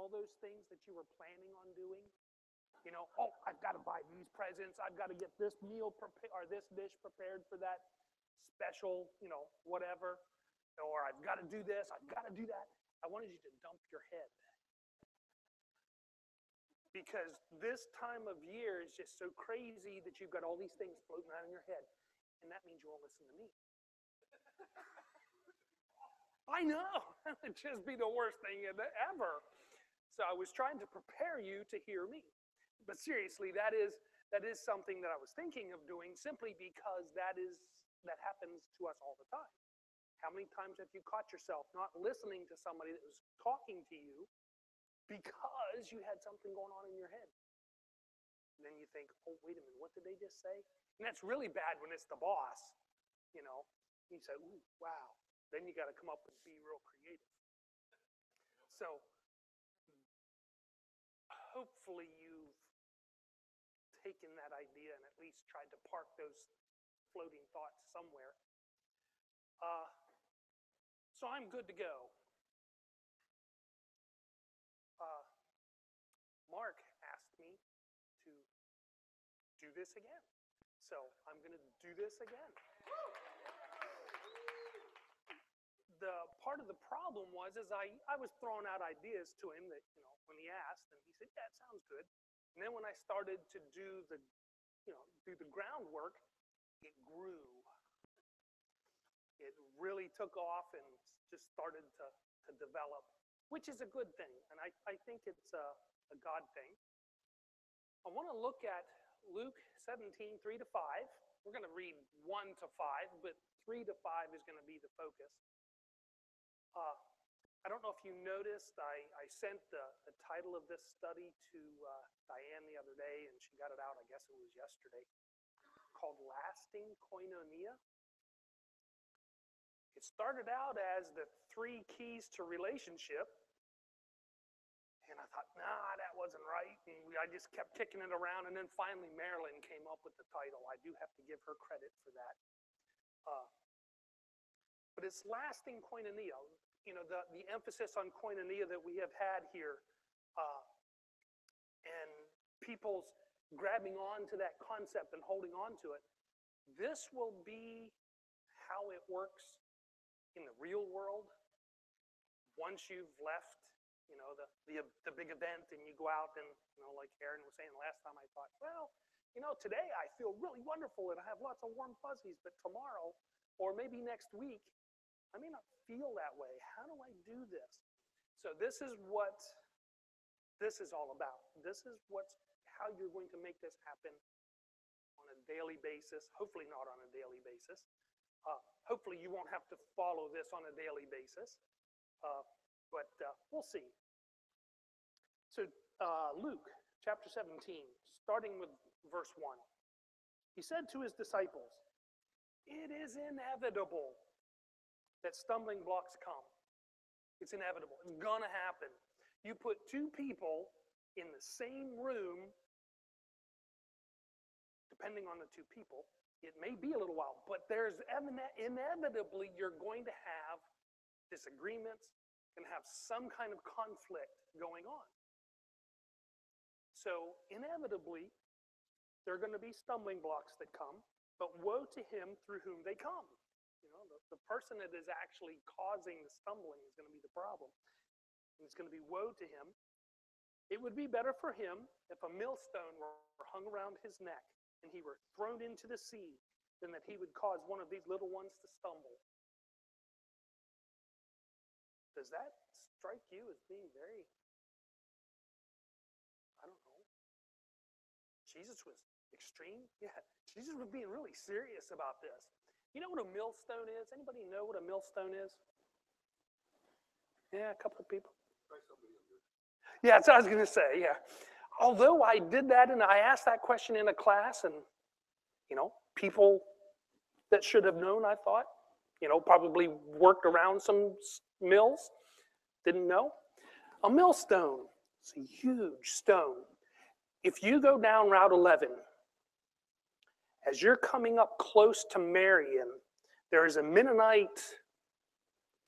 all those things that you were planning on doing? You know, oh, I've got to buy these presents. I've got to get this meal prepared or this dish prepared for that special, you know, whatever. Or I've got to do this. I've got to do that. I wanted you to dump your head. Because this time of year is just so crazy that you've got all these things floating around in your head. And that means you won't listen to me. I know. It'd just be the worst thing ever. So I was trying to prepare you to hear me. But seriously, that is that is something that I was thinking of doing simply because that is that happens to us all the time. How many times have you caught yourself not listening to somebody that was talking to you because you had something going on in your head? And then you think, oh, wait a minute, what did they just say? And that's really bad when it's the boss, you know. You say, ooh, wow. Then you got to come up and be real creative. So hopefully you've taken that idea and at least tried to park those floating thoughts somewhere. Uh, so I'm good to go. Uh, Mark asked me to do this again. So I'm going to do this again. The part of the problem was is I, I was throwing out ideas to him that, you know, when he asked, and he said, yeah, it sounds good. And then when I started to do the, you know, do the groundwork, it grew. It really took off and just started to, to develop, which is a good thing. And I, I think it's a, a God thing. I want to look at Luke 17, 3 to 5. We're going to read 1 to 5, but 3 to 5 is going to be the focus. Uh, I don't know if you noticed, I, I sent the, the title of this study to uh, Diane the other day, and she got it out, I guess it was yesterday, called Lasting Koinonia. It started out as the three keys to relationship, and I thought, nah, that wasn't right. And we, I just kept kicking it around, and then finally Marilyn came up with the title. I do have to give her credit for that. Uh, but it's lasting koinonia you know, the, the emphasis on koinonia that we have had here uh, and people's grabbing on to that concept and holding on to it, this will be how it works in the real world. Once you've left you know the, the the big event and you go out and you know like Aaron was saying last time I thought well you know today I feel really wonderful and I have lots of warm fuzzies but tomorrow or maybe next week I may not feel that way. How do I do this? So this is what this is all about. This is what's how you're going to make this happen on a daily basis. Hopefully not on a daily basis. Uh, hopefully you won't have to follow this on a daily basis. Uh, but uh, we'll see. So uh, Luke chapter 17, starting with verse 1. He said to his disciples, It is inevitable that stumbling blocks come. It's inevitable. It's going to happen. You put two people in the same room, depending on the two people, it may be a little while, but there's inevitably you're going to have disagreements, and have some kind of conflict going on. So inevitably, there are going to be stumbling blocks that come, but woe to him through whom they come the person that is actually causing the stumbling is going to be the problem. And it's going to be woe to him. It would be better for him if a millstone were hung around his neck and he were thrown into the sea than that he would cause one of these little ones to stumble. Does that strike you as being very, I don't know, Jesus was extreme? Yeah, Jesus was being really serious about this. You know what a millstone is? Anybody know what a millstone is? Yeah, a couple of people. Yeah, that's what I was going to say. Yeah. Although I did that and I asked that question in a class, and, you know, people that should have known, I thought, you know, probably worked around some mills, didn't know. A millstone, it's a huge stone. If you go down Route 11 as you're coming up close to Marion, there is a Mennonite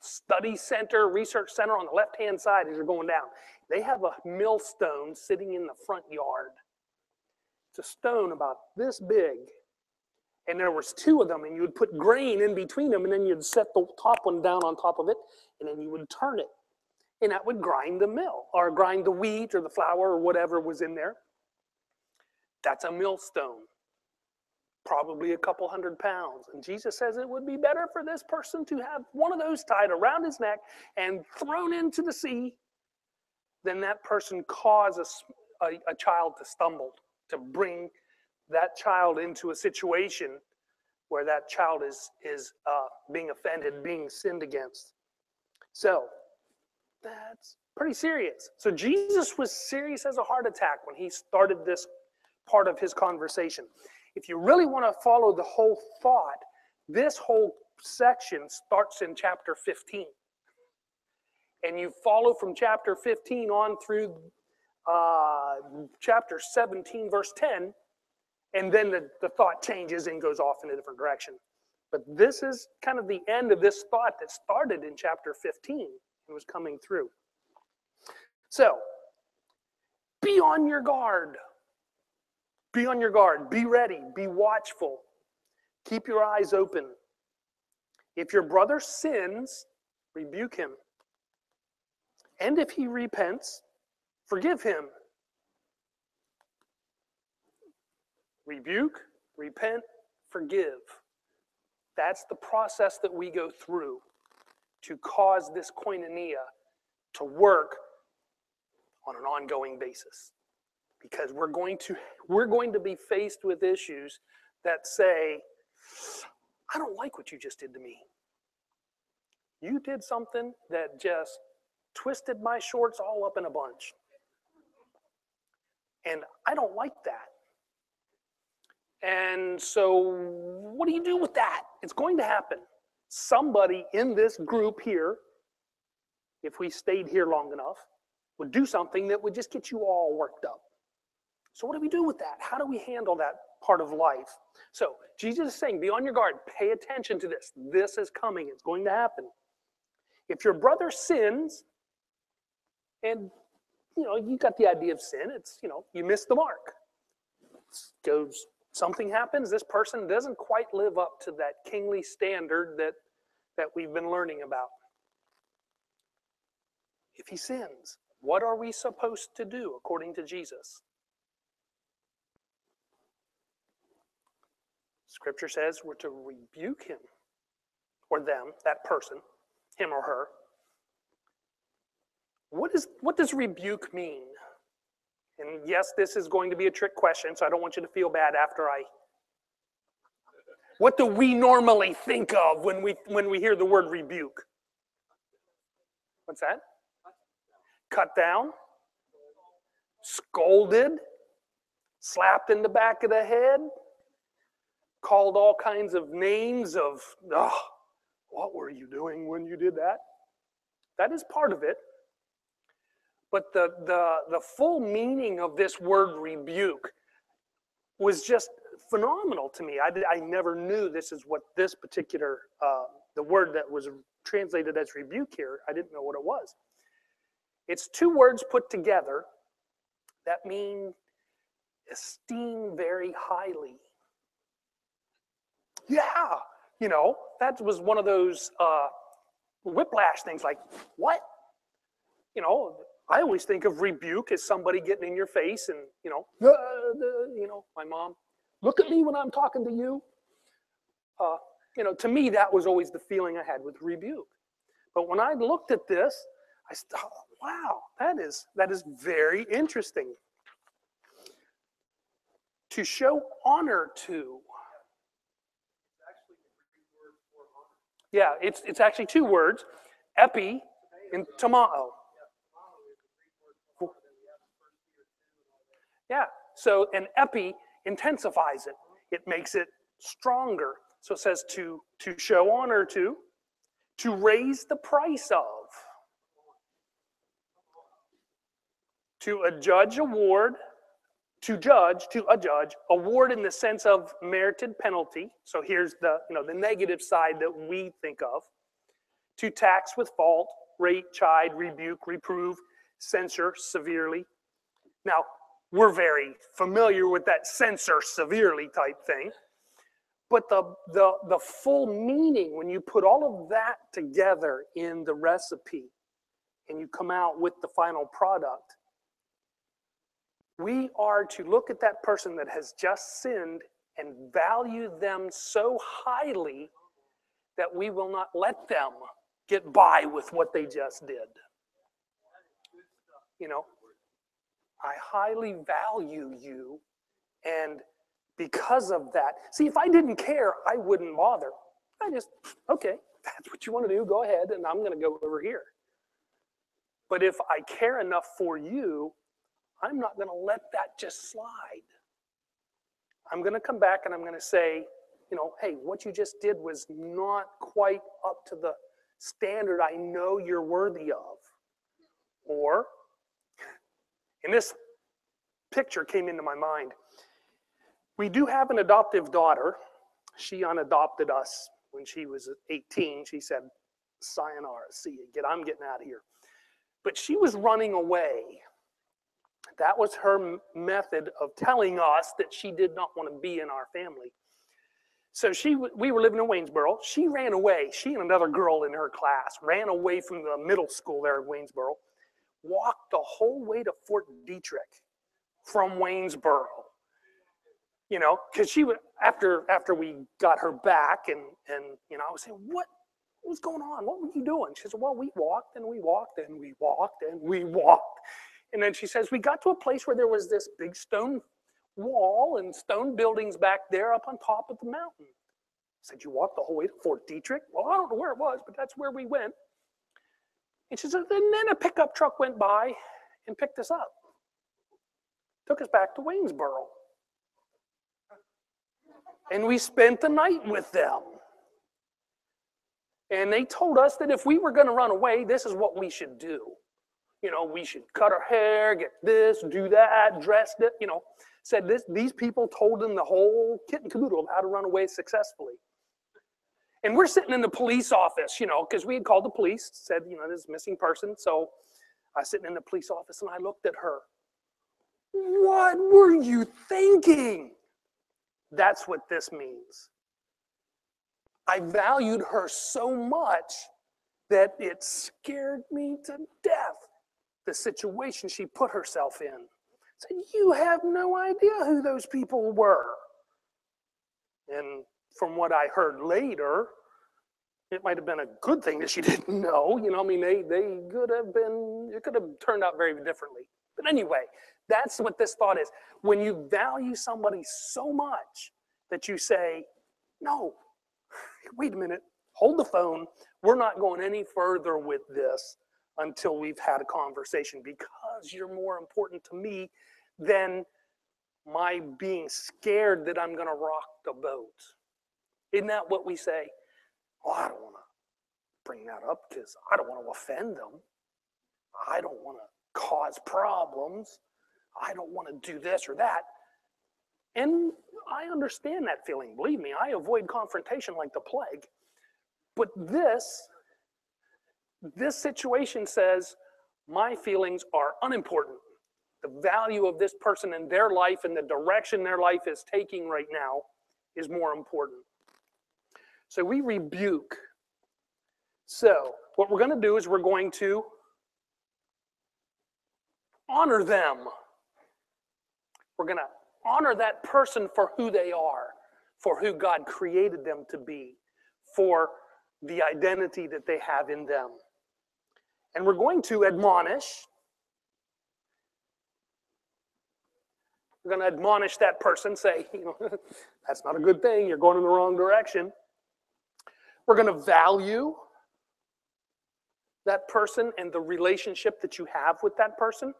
study center, research center on the left hand side as you're going down. They have a millstone sitting in the front yard. It's a stone about this big. And there was two of them, and you would put grain in between them, and then you'd set the top one down on top of it, and then you would turn it. And that would grind the mill, or grind the wheat or the flour or whatever was in there. That's a millstone probably a couple hundred pounds. And Jesus says it would be better for this person to have one of those tied around his neck and thrown into the sea than that person cause a, a, a child to stumble, to bring that child into a situation where that child is, is uh, being offended, being sinned against. So that's pretty serious. So Jesus was serious as a heart attack when he started this part of his conversation. If you really want to follow the whole thought, this whole section starts in chapter 15. And you follow from chapter 15 on through uh, chapter 17, verse 10, and then the, the thought changes and goes off in a different direction. But this is kind of the end of this thought that started in chapter 15 and was coming through. So, be on your guard. Be on your guard, be ready, be watchful, keep your eyes open. If your brother sins, rebuke him. And if he repents, forgive him. Rebuke, repent, forgive. That's the process that we go through to cause this koinonia to work on an ongoing basis because we're going to we're going to be faced with issues that say i don't like what you just did to me. You did something that just twisted my shorts all up in a bunch. And i don't like that. And so what do you do with that? It's going to happen. Somebody in this group here if we stayed here long enough would do something that would just get you all worked up so, what do we do with that? How do we handle that part of life? So, Jesus is saying, be on your guard, pay attention to this. This is coming, it's going to happen. If your brother sins, and you know, you got the idea of sin, it's, you know, you miss the mark. Goes, something happens, this person doesn't quite live up to that kingly standard that, that we've been learning about. If he sins, what are we supposed to do according to Jesus? Scripture says we're to rebuke him or them, that person, him or her. What, is, what does rebuke mean? And yes, this is going to be a trick question, so I don't want you to feel bad after I. What do we normally think of when we when we hear the word rebuke? What's that? Cut down, scolded, slapped in the back of the head, called all kinds of names of, oh, what were you doing when you did that? That is part of it. But the, the, the full meaning of this word rebuke was just phenomenal to me. I, I never knew this is what this particular, uh, the word that was translated as rebuke here, I didn't know what it was. It's two words put together that mean esteem very highly yeah, you know, that was one of those uh, whiplash things like, what? You know, I always think of rebuke as somebody getting in your face and, you know, uh, you know, my mom, look at me when I'm talking to you. Uh, you know, to me, that was always the feeling I had with rebuke. But when I looked at this, I thought, wow, that is, that is very interesting. To show honor to, Yeah, it's, it's actually two words epi and timao. Yeah, so an epi intensifies it, it makes it stronger. So it says to, to show honor to, to raise the price of, to adjudge award, to judge, to a judge, award in the sense of merited penalty. So here's the, you know, the negative side that we think of. To tax with fault, rate, chide, rebuke, reprove, censor severely. Now, we're very familiar with that censor severely type thing. But the, the, the full meaning, when you put all of that together in the recipe and you come out with the final product, we are to look at that person that has just sinned and value them so highly that we will not let them get by with what they just did. You know, I highly value you, and because of that, see, if I didn't care, I wouldn't bother. I just, okay, that's what you want to do, go ahead, and I'm going to go over here. But if I care enough for you, I'm not going to let that just slide. I'm going to come back and I'm going to say, you know, hey, what you just did was not quite up to the standard I know you're worthy of. Or, and this picture came into my mind. We do have an adoptive daughter. She unadopted us when she was 18. She said, Sayonara, see you. Get, I'm getting out of here. But she was running away that was her method of telling us that she did not want to be in our family. So she, we were living in Waynesboro. She ran away. She and another girl in her class ran away from the middle school there in Waynesboro, walked the whole way to Fort Detrick from Waynesboro. You know, because she would after after we got her back and and you know I was saying what what's going on? What were you doing? She said, well we walked and we walked and we walked and we walked and then she says, We got to a place where there was this big stone wall and stone buildings back there up on top of the mountain. I said, You walked the whole way to Fort Detrick? Well, I don't know where it was, but that's where we went. And she said, And then a pickup truck went by and picked us up, took us back to Waynesboro. And we spent the night with them. And they told us that if we were going to run away, this is what we should do you know, we should cut our hair, get this, do that, dress it, you know. Said this, these people told them the whole kit and caboodle of how to run away successfully. And we're sitting in the police office, you know, because we had called the police, said, you know, this missing person. So I was sitting in the police office and I looked at her. What were you thinking? That's what this means. I valued her so much that it scared me to death the situation she put herself in. Said, You have no idea who those people were. And from what I heard later, it might have been a good thing that she didn't know. You know, I mean, they, they could have been, it could have turned out very differently. But anyway, that's what this thought is. When you value somebody so much that you say, no, wait a minute, hold the phone. We're not going any further with this until we've had a conversation because you're more important to me than my being scared that I'm going to rock the boat. Isn't that what we say? Oh, I don't want to bring that up because I don't want to offend them. I don't want to cause problems. I don't want to do this or that. And I understand that feeling. Believe me, I avoid confrontation like the plague. But this this situation says my feelings are unimportant. The value of this person in their life and the direction their life is taking right now is more important. So we rebuke. So, what we're going to do is we're going to honor them. We're going to honor that person for who they are, for who God created them to be, for the identity that they have in them and we're going to admonish. We're going to admonish that person, say, you know, that's not a good thing. You're going in the wrong direction. We're going to value that person and the relationship that you have with that person.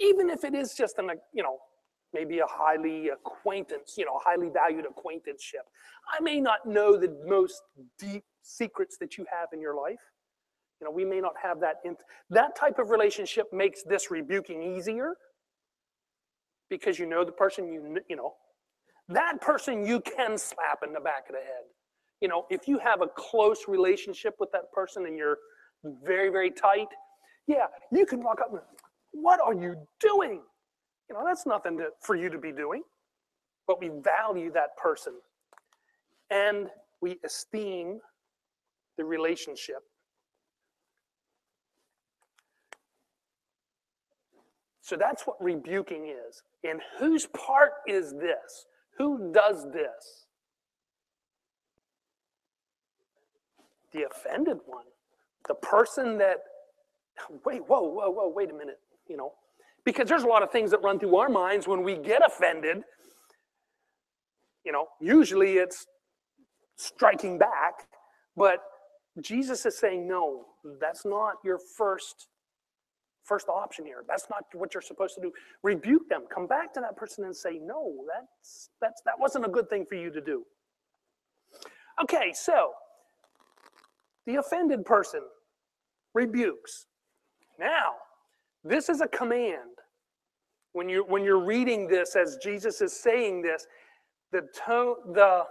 Even if it is just an, you know, maybe a highly acquaintance, you know, highly valued acquaintanceship. I may not know the most deep secrets that you have in your life. You know, we may not have that. That type of relationship makes this rebuking easier because you know the person you you know that person you can slap in the back of the head. You know, if you have a close relationship with that person and you're very very tight, Yeah, you can walk up and, what are you doing? You know, that's nothing to, for you to be doing. But we value that person and we esteem the relationship. So that's what rebuking is. And whose part is this? Who does this? The offended one. The person that, wait, whoa, whoa, whoa, wait a minute, you know. Because there's a lot of things that run through our minds when we get offended. You know, usually it's striking back, but Jesus is saying, no, that's not your first first option here. That's not what you're supposed to do. Rebuke them. Come back to that person and say, no, that's that's that wasn't a good thing for you to do. Okay, so the offended person rebukes. Now, this is a command. When you when you're reading this as Jesus is saying this, the tone the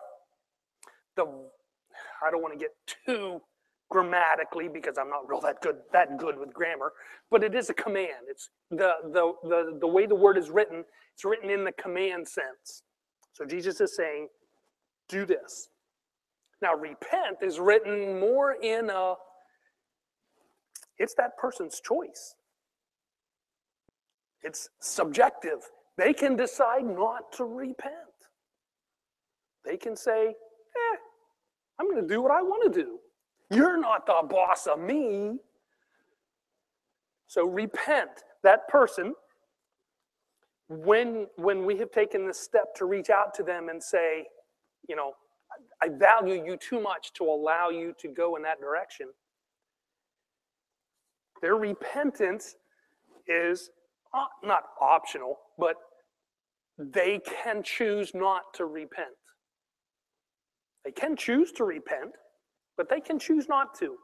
the I don't want to get too grammatically because I'm not real that good that good with grammar, but it is a command. It's the the the, the way the word is written, it's written in the command sense. So Jesus is saying, do this. Now repent is written more in a it's that person's choice. It's subjective. They can decide not to repent. They can say, eh, I'm going to do what I want to do. You're not the boss of me. So repent. That person, when, when we have taken the step to reach out to them and say, you know, I value you too much to allow you to go in that direction, their repentance is uh, not optional, but they can choose not to repent. They can choose to repent, but they can choose not to.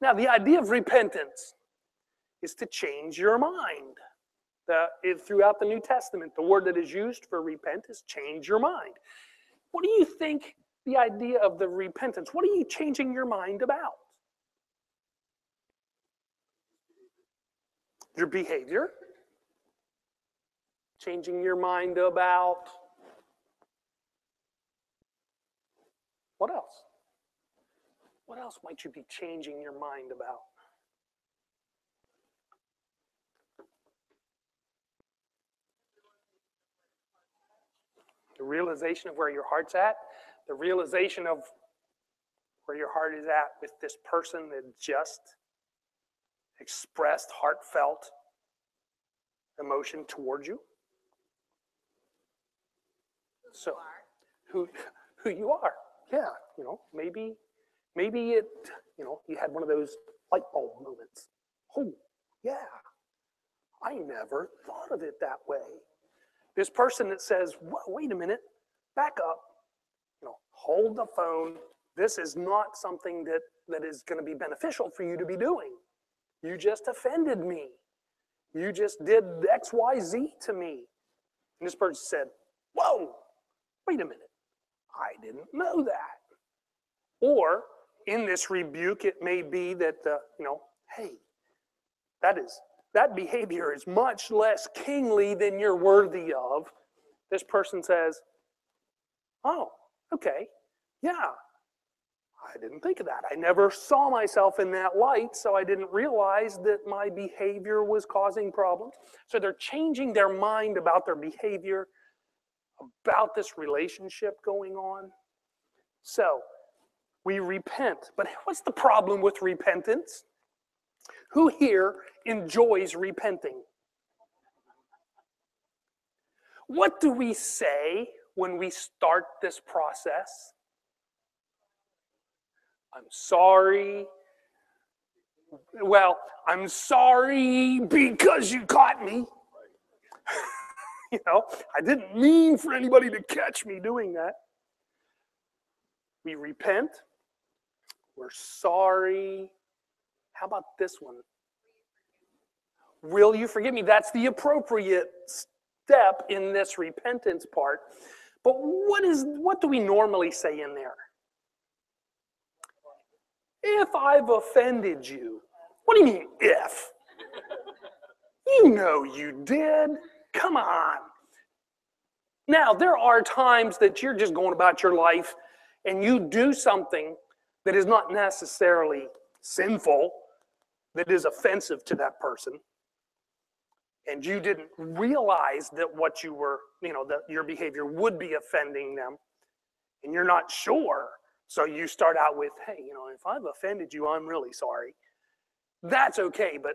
Now, the idea of repentance is to change your mind. The, it, throughout the New Testament, the word that is used for repent is change your mind. What do you think the idea of the repentance? What are you changing your mind about? Your behavior? Changing your mind about what else? What else might you be changing your mind about? The realization of where your heart's at, the realization of where your heart is at with this person that just expressed heartfelt emotion towards you. So, who who you are? Yeah, you know, maybe Maybe it, you know, you had one of those light bulb moments. Oh, yeah, I never thought of it that way. This person that says, wait a minute, back up, you know, hold the phone. This is not something that, that is going to be beneficial for you to be doing. You just offended me. You just did X, Y, Z to me. And this person said, whoa, wait a minute. I didn't know that. Or in this rebuke, it may be that the, you know, hey, that is that behavior is much less kingly than you're worthy of. This person says, Oh, okay, yeah, I didn't think of that. I never saw myself in that light, so I didn't realize that my behavior was causing problems. So they're changing their mind about their behavior, about this relationship going on. So we repent. But what's the problem with repentance? Who here enjoys repenting? What do we say when we start this process? I'm sorry. Well, I'm sorry because you caught me. you know, I didn't mean for anybody to catch me doing that. We repent. We're sorry. How about this one? Will you forgive me? That's the appropriate step in this repentance part. But what is what do we normally say in there? If I've offended you. What do you mean if? You know you did. Come on. Now, there are times that you're just going about your life and you do something that is not necessarily sinful, that is offensive to that person. And you didn't realize that what you were, you know, that your behavior would be offending them. And you're not sure. So you start out with, hey, you know, if I've offended you, I'm really sorry. That's okay. But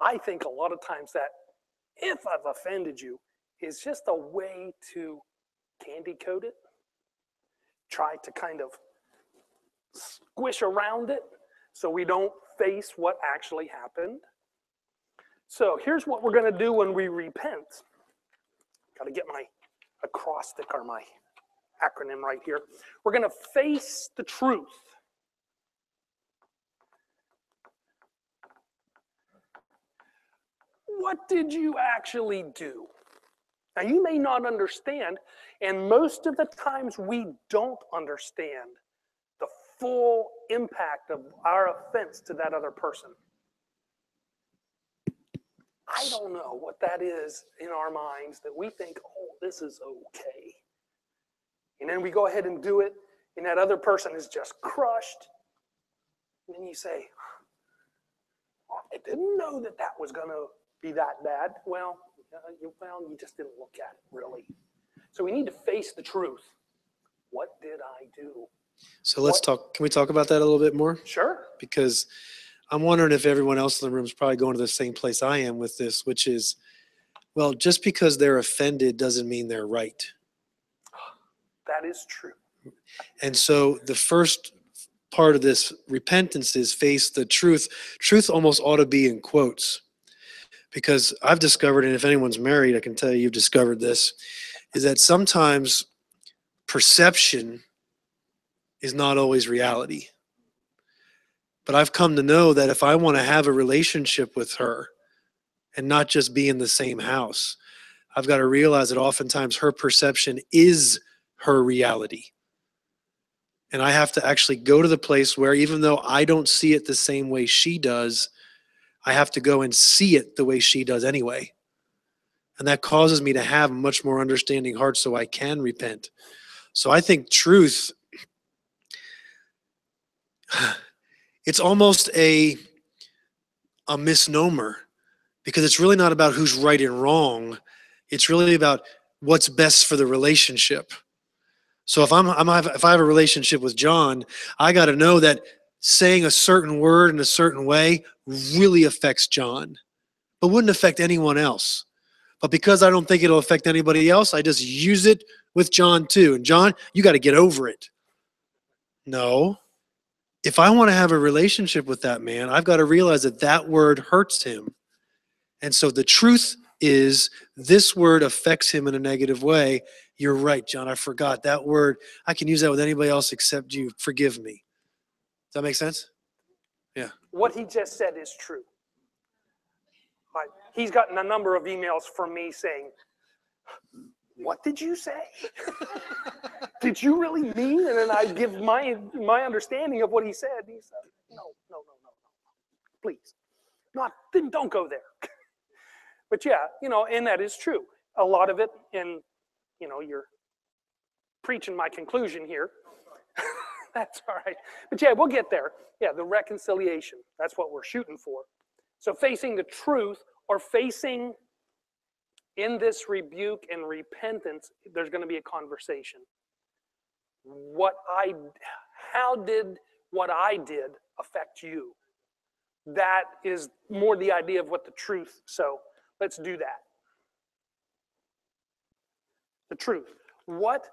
I think a lot of times that if I've offended you is just a way to candy coat it, try to kind of squish around it so we don't face what actually happened. So here's what we're going to do when we repent. Got to get my acrostic or my acronym right here. We're going to face the truth. What did you actually do? Now, you may not understand, and most of the times we don't understand full impact of our offense to that other person. I don't know what that is in our minds that we think, oh, this is okay. And then we go ahead and do it, and that other person is just crushed. And then you say, I didn't know that that was going to be that bad. Well, uh, you, well, you just didn't look at it really. So we need to face the truth. What did I do? So let's talk. Can we talk about that a little bit more? Sure. Because I'm wondering if everyone else in the room is probably going to the same place I am with this, which is, well, just because they're offended doesn't mean they're right. That is true. And so the first part of this repentance is face the truth. Truth almost ought to be in quotes. Because I've discovered, and if anyone's married, I can tell you you've discovered this, is that sometimes perception is not always reality. But I've come to know that if I want to have a relationship with her and not just be in the same house, I've got to realize that oftentimes her perception is her reality. And I have to actually go to the place where, even though I don't see it the same way she does, I have to go and see it the way she does anyway. And that causes me to have much more understanding heart so I can repent. So I think truth, it's almost a, a misnomer because it's really not about who's right and wrong. It's really about what's best for the relationship. So if I'm, I'm if I have a relationship with John, I got to know that saying a certain word in a certain way really affects John, but wouldn't affect anyone else. But because I don't think it'll affect anybody else, I just use it with John too. And John, you got to get over it. No. If I want to have a relationship with that man, I've got to realize that that word hurts him. And so the truth is this word affects him in a negative way. You're right, John. I forgot that word. I can use that with anybody else except you. Forgive me. Does that make sense? Yeah. What he just said is true. He's gotten a number of emails from me saying, What did you say? did you really mean? And then I give my my understanding of what he said. He said, No, no, no, no, no. Please. Not then don't go there. but yeah, you know, and that is true. A lot of it, and you know, you're preaching my conclusion here. That's all right. But yeah, we'll get there. Yeah, the reconciliation. That's what we're shooting for. So facing the truth or facing in this rebuke and repentance, there's going to be a conversation. What I, how did what I did affect you? That is more the idea of what the truth. So let's do that. The truth. What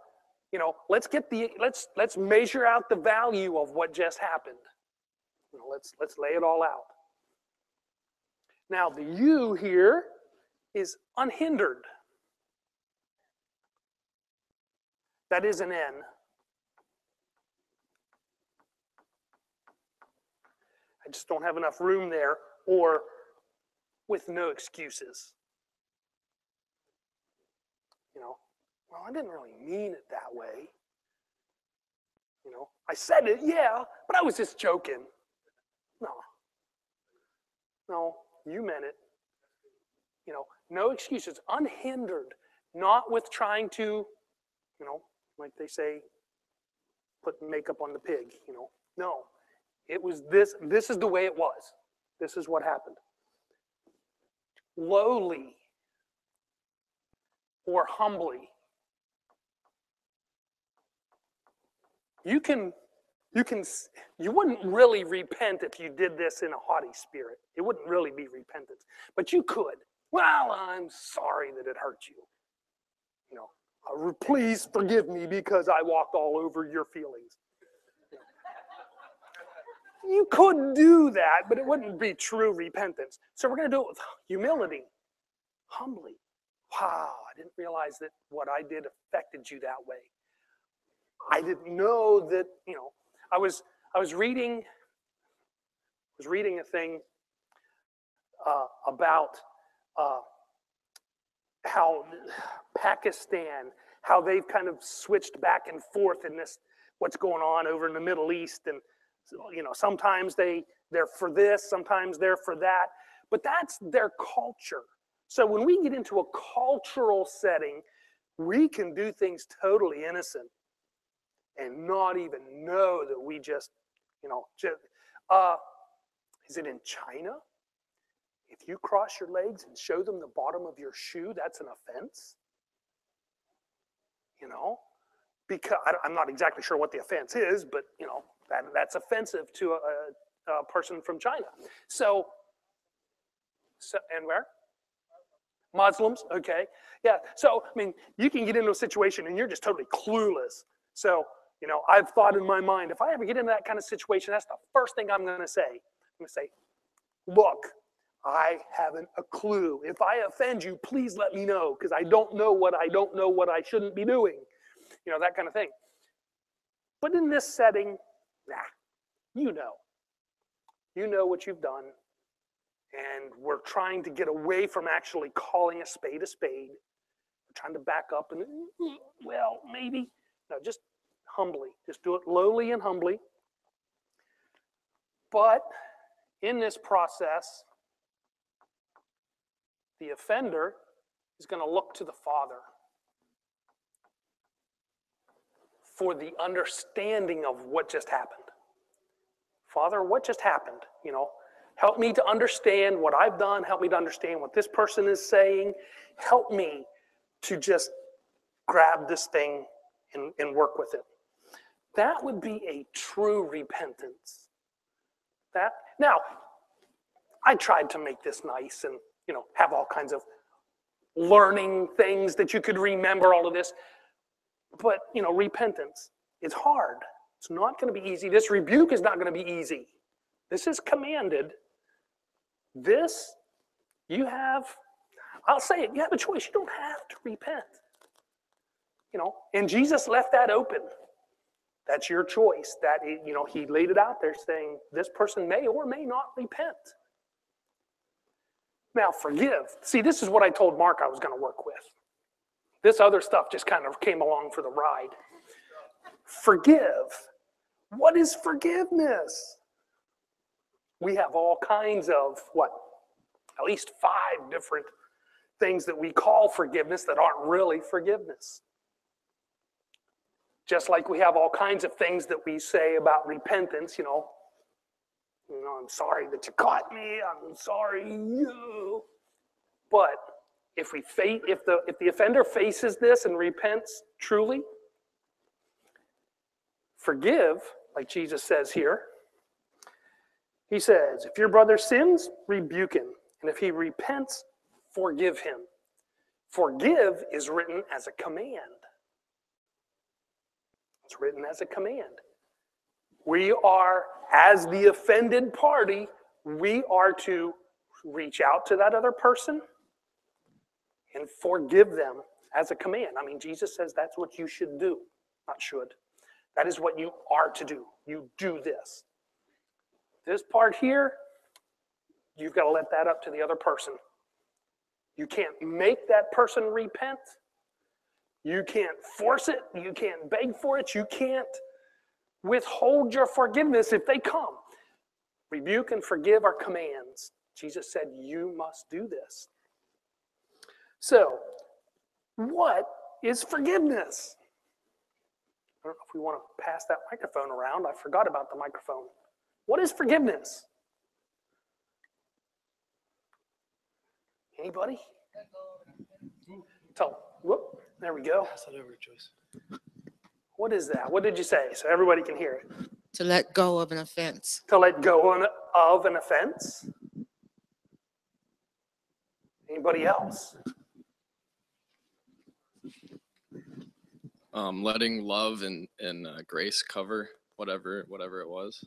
you know let's get the let's let's measure out the value of what just happened you know, let's let's lay it all out now the you here is unhindered that is an n i just don't have enough room there or with no excuses you know well, I didn't really mean it that way. You know, I said it, yeah, but I was just joking. No. No, you meant it. You know, no excuses, unhindered, not with trying to, you know, like they say, put makeup on the pig, you know. No. It was this, this is the way it was. This is what happened. Lowly or humbly. You can, you can, you wouldn't really repent if you did this in a haughty spirit. It wouldn't really be repentance, but you could. Well, I'm sorry that it hurt you. You know, uh, please forgive me because I walked all over your feelings. You could do that, but it wouldn't be true repentance. So we're going to do it with humility, humbly. Wow, I didn't realize that what I did affected you that way. I didn't know that, you know, I was I was reading was reading a thing uh, about uh, how Pakistan, how they've kind of switched back and forth in this what's going on over in the Middle East, and you know sometimes they they're for this, sometimes they're for that, but that's their culture. So when we get into a cultural setting, we can do things totally innocent and not even know that we just, you know, just, uh, is it in China? If you cross your legs and show them the bottom of your shoe, that's an offense. You know, because I, am not exactly sure what the offense is, but you know that that's offensive to a, a, a person from China. So, so and where? Muslims, okay. Yeah, so I mean, you can get into a situation and you're just totally clueless. So, you know, I've thought in my mind, if I ever get into that kind of situation, that's the first thing I'm going to say. I'm going to say, look, I haven't a clue. If I offend you, please let me know because I don't know what I don't know what I shouldn't be doing. You know, that kind of thing. But in this setting, nah, you know. You know what you've done and we're trying to get away from actually calling a spade a spade. We're trying to back up and, "Mm, well, maybe. No, just humbly. Just do it lowly and humbly. But in this process, the offender is going to look to the Father for the understanding of what just happened. Father, what just happened? You know, Help me to understand what I've done. Help me to understand what this person is saying. Help me to just grab this thing and, and work with it. That would be a true repentance. That now, I tried to make this nice and you know have all kinds of learning things that you could remember all of this. But you know, repentance is hard. It's not going to be easy. This rebuke is not going to be easy. This is commanded. This, you have, I'll say it, you have a choice. You don't have to repent. You know, and Jesus left that open. That's your choice. That, you know, he laid it out there saying this person may or may not repent. Now, forgive. See, this is what I told Mark I was going to work with. This other stuff just kind of came along for the ride. Forgive. What is forgiveness? We have all kinds of what? At least five different things that we call forgiveness that aren't really forgiveness. Just like we have all kinds of things that we say about repentance, you know. I'm sorry that you caught me. I'm sorry you. But if we face, if the if the offender faces this and repents truly, forgive, like Jesus says here. He says, if your brother sins, rebuke him. And if he repents, forgive him. Forgive is written as a command. It's written as a command. We are, as the offended party, we are to reach out to that other person and forgive them as a command. I mean, Jesus says that's what you should do, not should. That is what you are to do. You do this. This part here, you've got to let that up to the other person. You can't make that person repent. You can't force it. You can't beg for it. You can't withhold your forgiveness if they come. Rebuke and forgive are commands. Jesus said, You must do this. So, what is forgiveness? I don't know if we want to pass that microphone around. I forgot about the microphone. What is forgiveness? Anybody? Tell. Whoop. There we go. Pass that over to Joyce. What is that? What did you say? So everybody can hear it. to let go of an offense. To let go on- of an offense. Anybody else? um, letting love and and uh, grace cover whatever whatever it was.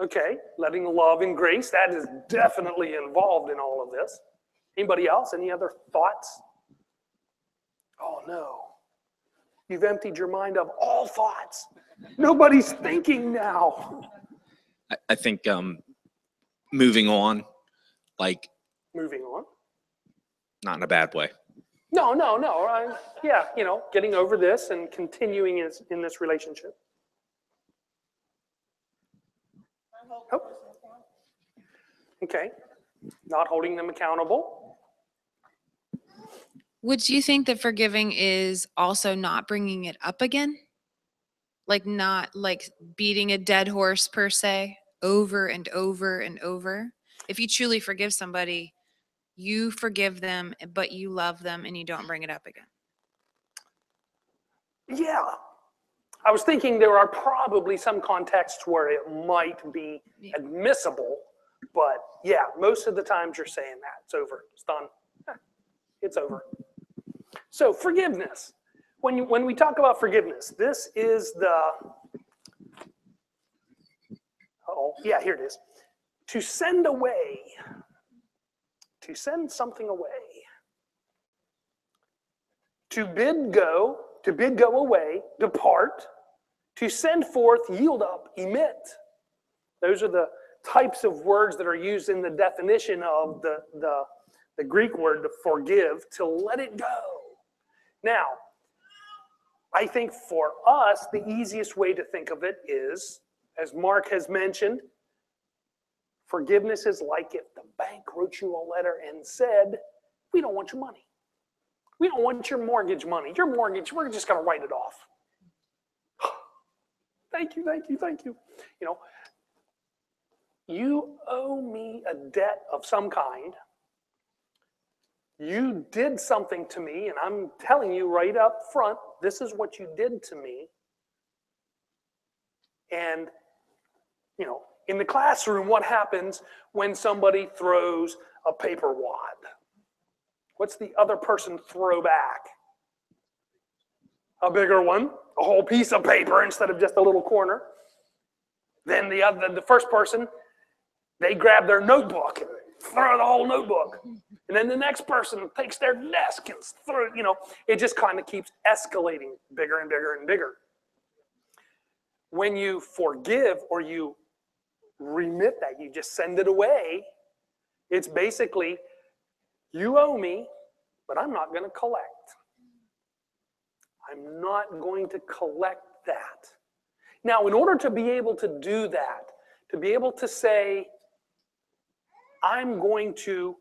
Okay, letting love and grace, that is definitely involved in all of this. Anybody else? Any other thoughts? Oh no. You've emptied your mind of all thoughts. Nobody's thinking now. I, I think um, moving on, like Moving on. not in a bad way. No, no, no. I, yeah, you know, getting over this and continuing is in this relationship. Oh. Okay. Not holding them accountable. Would you think that forgiving is also not bringing it up again? Like not like beating a dead horse per se over and over and over? If you truly forgive somebody, you forgive them, but you love them and you don't bring it up again. Yeah. I was thinking there are probably some contexts where it might be Yeah. admissible, but yeah, most of the times you're saying that. It's over. It's done. It's over. So forgiveness. When you, when we talk about forgiveness, this is the Oh, yeah, here it is. To send away. To send something away. To bid go, to bid go away, depart, to send forth, yield up, emit. Those are the types of words that are used in the definition of the, the, the Greek word to forgive, to let it go. Now, I think for us, the easiest way to think of it is, as Mark has mentioned, forgiveness is like if the bank wrote you a letter and said, We don't want your money. We don't want your mortgage money. Your mortgage, we're just going to write it off. thank you, thank you, thank you. You know, you owe me a debt of some kind. You did something to me, and I'm telling you right up front, this is what you did to me. And, you know, in the classroom, what happens when somebody throws a paper wad? What's the other person throw back? A bigger one, a whole piece of paper instead of just a little corner. Then the other, the first person, they grab their notebook throw the whole notebook. And then the next person takes their desk and throw, you know, it just kind of keeps escalating bigger and bigger and bigger. When you forgive or you remit that, you just send it away, it's basically, you owe me, but I'm not going to collect. I'm not going to collect that. Now, in order to be able to do that, to be able to say, I'm going to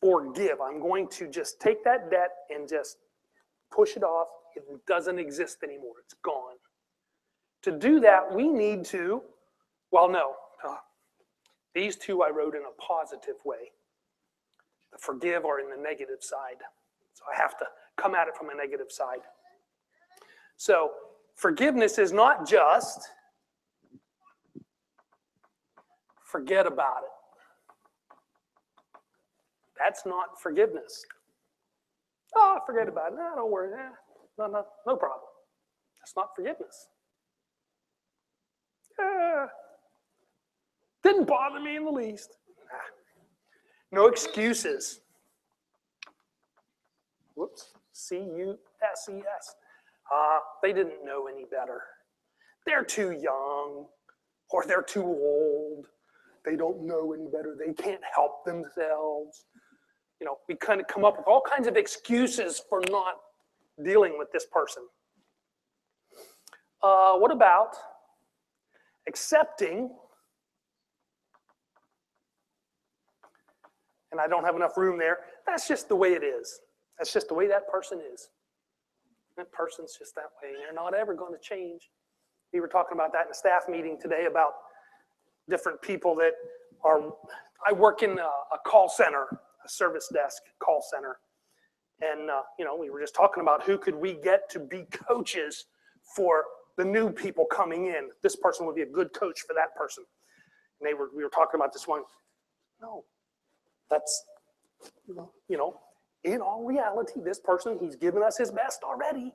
forgive, I'm going to just take that debt and just push it off, it doesn't exist anymore, it's gone. To do that, we need to, well, no, uh, these two I wrote in a positive way. The forgive are in the negative side. So I have to come at it from a negative side. So forgiveness is not just forget about it. That's not forgiveness. Oh, forget about it. No, don't worry. No, no, no problem. That's not forgiveness. Eh, didn't bother me in the least. No excuses. Whoops. C U S E S. Ah, they didn't know any better. They're too young or they're too old. They don't know any better. They can't help themselves. You know, we kind of come up with all kinds of excuses for not dealing with this person. Uh, what about accepting and I don't have enough room there. That's just the way it is. That's just the way that person is. That person's just that way. They're not ever going to change. We were talking about that in a staff meeting today about different people that are. I work in a, a call center, a service desk call center, and uh, you know we were just talking about who could we get to be coaches for the new people coming in. This person would be a good coach for that person. And they were we were talking about this one. No, that's you know in all reality, this person, he's given us his best already.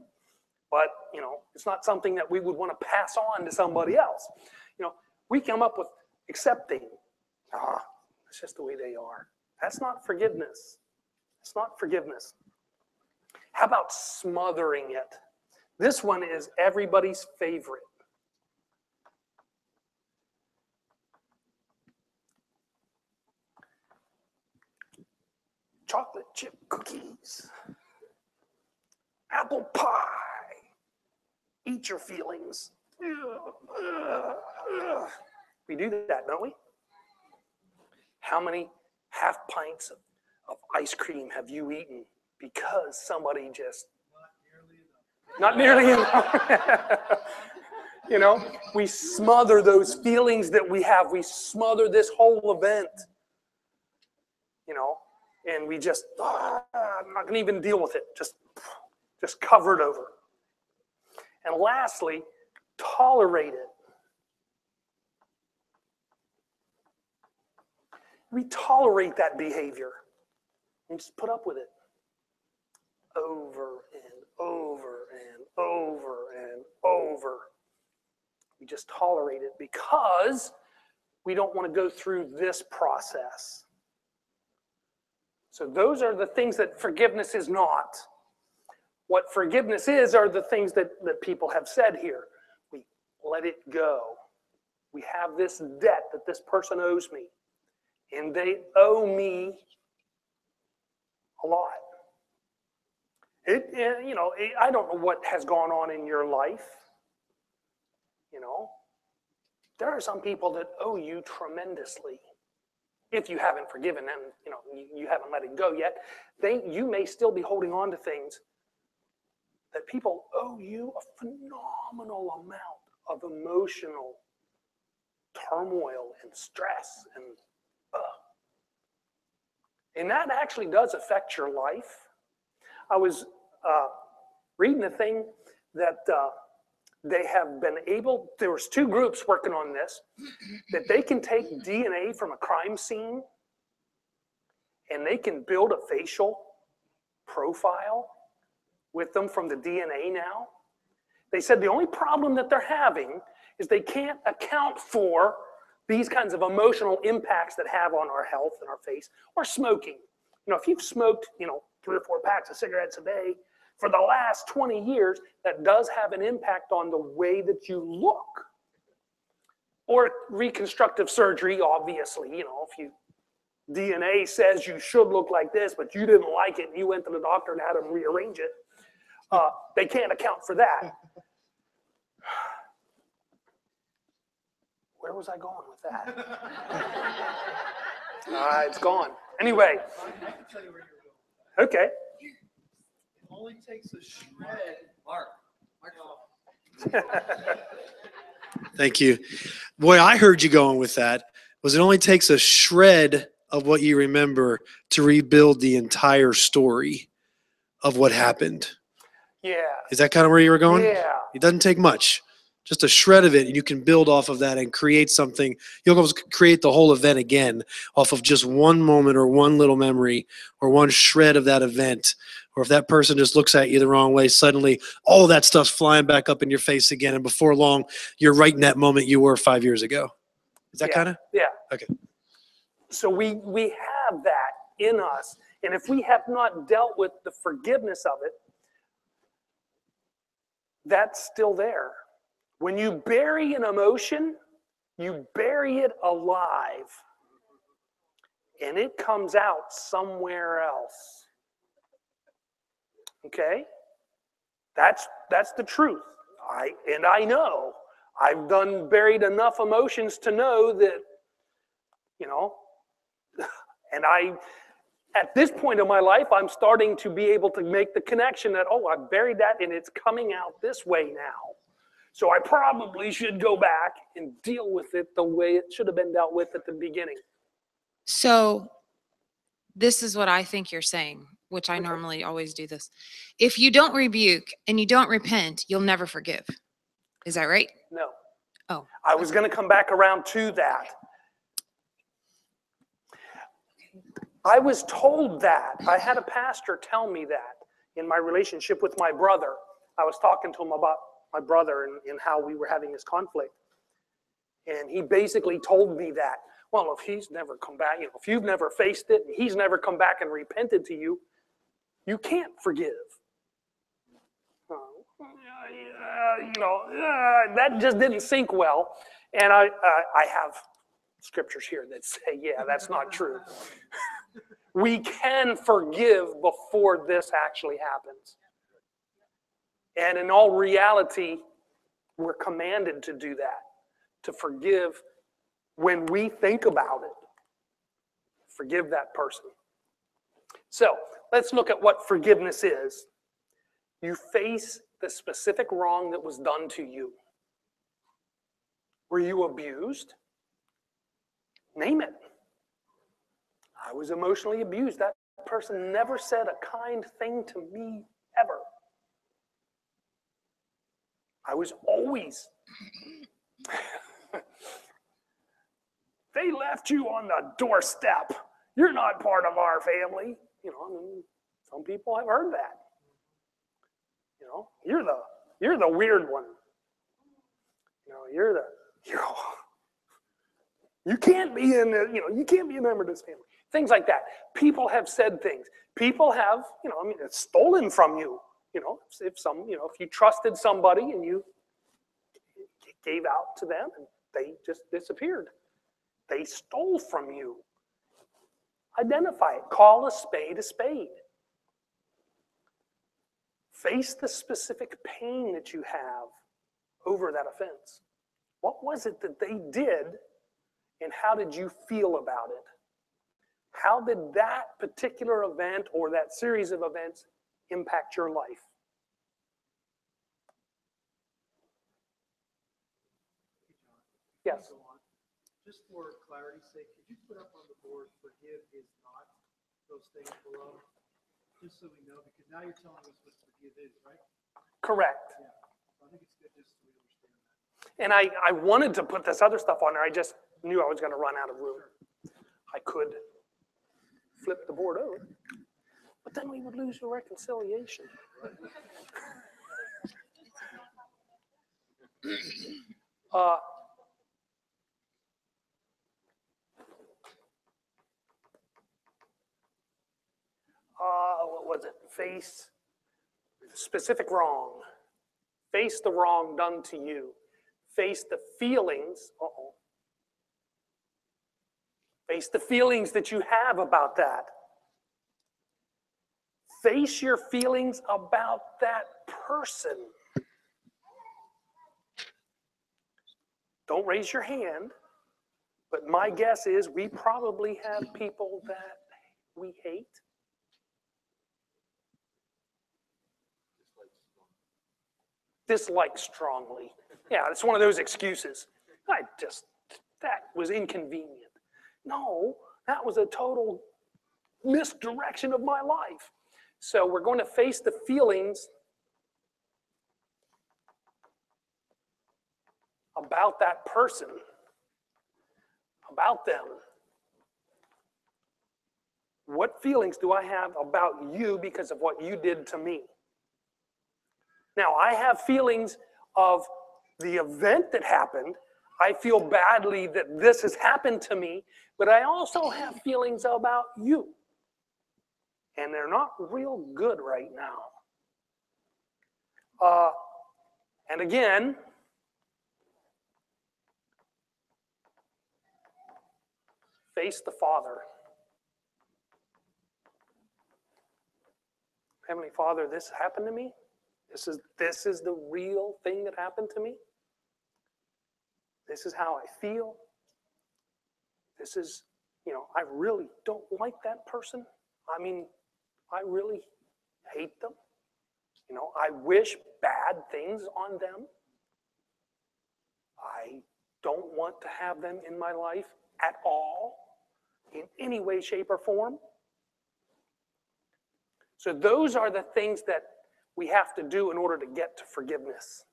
But, you know, it's not something that we would want to pass on to somebody else. You know, we come up with accepting. Ah, it's just the way they are. That's not forgiveness. It's not forgiveness. How about smothering it? This one is everybody's favorite. chocolate chip cookies, apple pie. Eat your feelings. We do that, don't we? How many half pints of, of ice cream have you eaten because somebody just. Not nearly enough. you know, we smother those feelings that we have. We smother this whole event. You know, and we just ah, I'm not going to even deal with it. Just just cover it over. And lastly, tolerate it. We tolerate that behavior and just put up with it over and over and over and over. We just tolerate it because we don't want to go through this process. So those are the things that forgiveness is not. What forgiveness is are the things that, that people have said here. We let it go. We have this debt that this person owes me, and they owe me a lot. It, eh, you know, it, I don't know what has gone on in your life. You know, there are some people that owe you tremendously if you haven't forgiven them, you know, you, you haven't let it go yet, they you may still be holding on to things that people owe you a phenomenal amount of emotional turmoil and stress and. And that actually does affect your life. I was uh, reading a thing that uh, they have been able there was two groups working on this that they can take dna from a crime scene and they can build a facial profile with them from the dna now they said the only problem that they're having is they can't account for these kinds of emotional impacts that have on our health and our face or smoking you know if you've smoked you know three or four packs of cigarettes a day for the last 20 years that does have an impact on the way that you look. Or reconstructive surgery, obviously, you know, if you DNA says you should look like this, but you didn't like it and you went to the doctor and had them rearrange it, uh, they can't account for that. Where was I going with that? Ah, it's gone. Anyway. Okay It only takes a shred. Mark. Thank you. Boy, I heard you going with that. Was it only takes a shred of what you remember to rebuild the entire story of what happened. Yeah. Is that kind of where you were going? Yeah. It doesn't take much. Just a shred of it, and you can build off of that and create something. You'll almost create the whole event again off of just one moment or one little memory or one shred of that event or if that person just looks at you the wrong way, suddenly all that stuff's flying back up in your face again. And before long, you're right in that moment you were five years ago. Is that Yeah. kind of? Yeah. Okay. So we we have that in us, and if we have not dealt with the forgiveness of it, that's still there. When you bury an emotion, you bury it alive, and it comes out somewhere else. Okay? That's that's the truth. I and I know I've done buried enough emotions to know that you know and i At this point in my life, I'm starting to be able to make the connection that, oh, I buried that and it's coming out this way now. So I probably should go back and deal with it the way it should have been dealt with at the beginning. So this is what I think you're saying, which I normally always do this. If you don't rebuke and you don't repent, you'll never forgive. Is that right? No. Oh, I was going to come back around to that. I was told that. I had a pastor tell me that in my relationship with my brother. I was talking to him about my brother and, and how we were having this conflict. And he basically told me that, well, if he's never come back, you know, if you've never faced it and he's never come back and repented to you, you can't forgive. Uh, you know, uh, that just didn't sink well. And I, uh, I have scriptures here that say, yeah, that's not true. we can forgive before this actually happens. And in all reality, we're commanded to do that, to forgive when we think about it. Forgive that person. So let's look at what forgiveness is. You face the specific wrong that was done to you. Were you abused? Name it. I was emotionally abused. That person never said a kind thing to me ever. I was always. they left you on the doorstep. You're not part of our family. You know, I mean, some people have heard that. You know, you're the you're the weird one. You know, you're the you're you can't be in the, you know, you can't be a member of this family. Things like that. People have said things. People have, you know, I mean, it's stolen from you. You know, if some, you know, if you trusted somebody and you gave out to them and they just disappeared, they stole from you. Identify it. Call a spade a spade. Face the specific pain that you have over that offense. What was it that they did and how did you feel about it? How did that particular event or that series of events impact your life? Yes. On. Just for clarity's sake, could you put up on the board, forgive is not those things below? Just so we know, because now you're telling us what forgive is, right? Correct. Yeah. I think it's good just so we understand that. And I, I wanted to put this other stuff on there. I just knew I was going to run out of room. I could flip the board over, but then we would lose the reconciliation. Uh, uh, what was it? Face specific wrong. Face the wrong done to you. Face the feelings. Uh-oh. Face the feelings that you have about that. Face your feelings about that person. Don't raise your hand, but my guess is we probably have people that we hate. Dislike strongly. Yeah, it's one of those excuses. I just, that was inconvenient. No, that was a total misdirection of my life. So we're going to face the feelings about that person, about them. What feelings do I have about you because of what you did to me? Now, I have feelings of the event that happened. I feel badly that this has happened to me, but I also have feelings about you. And they're not real good right now. Uh, and again, face the Father. Heavenly Father, this happened to me. This is this is the real thing that happened to me. This is how I feel. This is, you know, I really don't like that person. I mean, I really hate them. You know, I wish bad things on them. I don't want to have them in my life at all, in any way, shape, or form. So, those are the things that we have to do in order to get to forgiveness.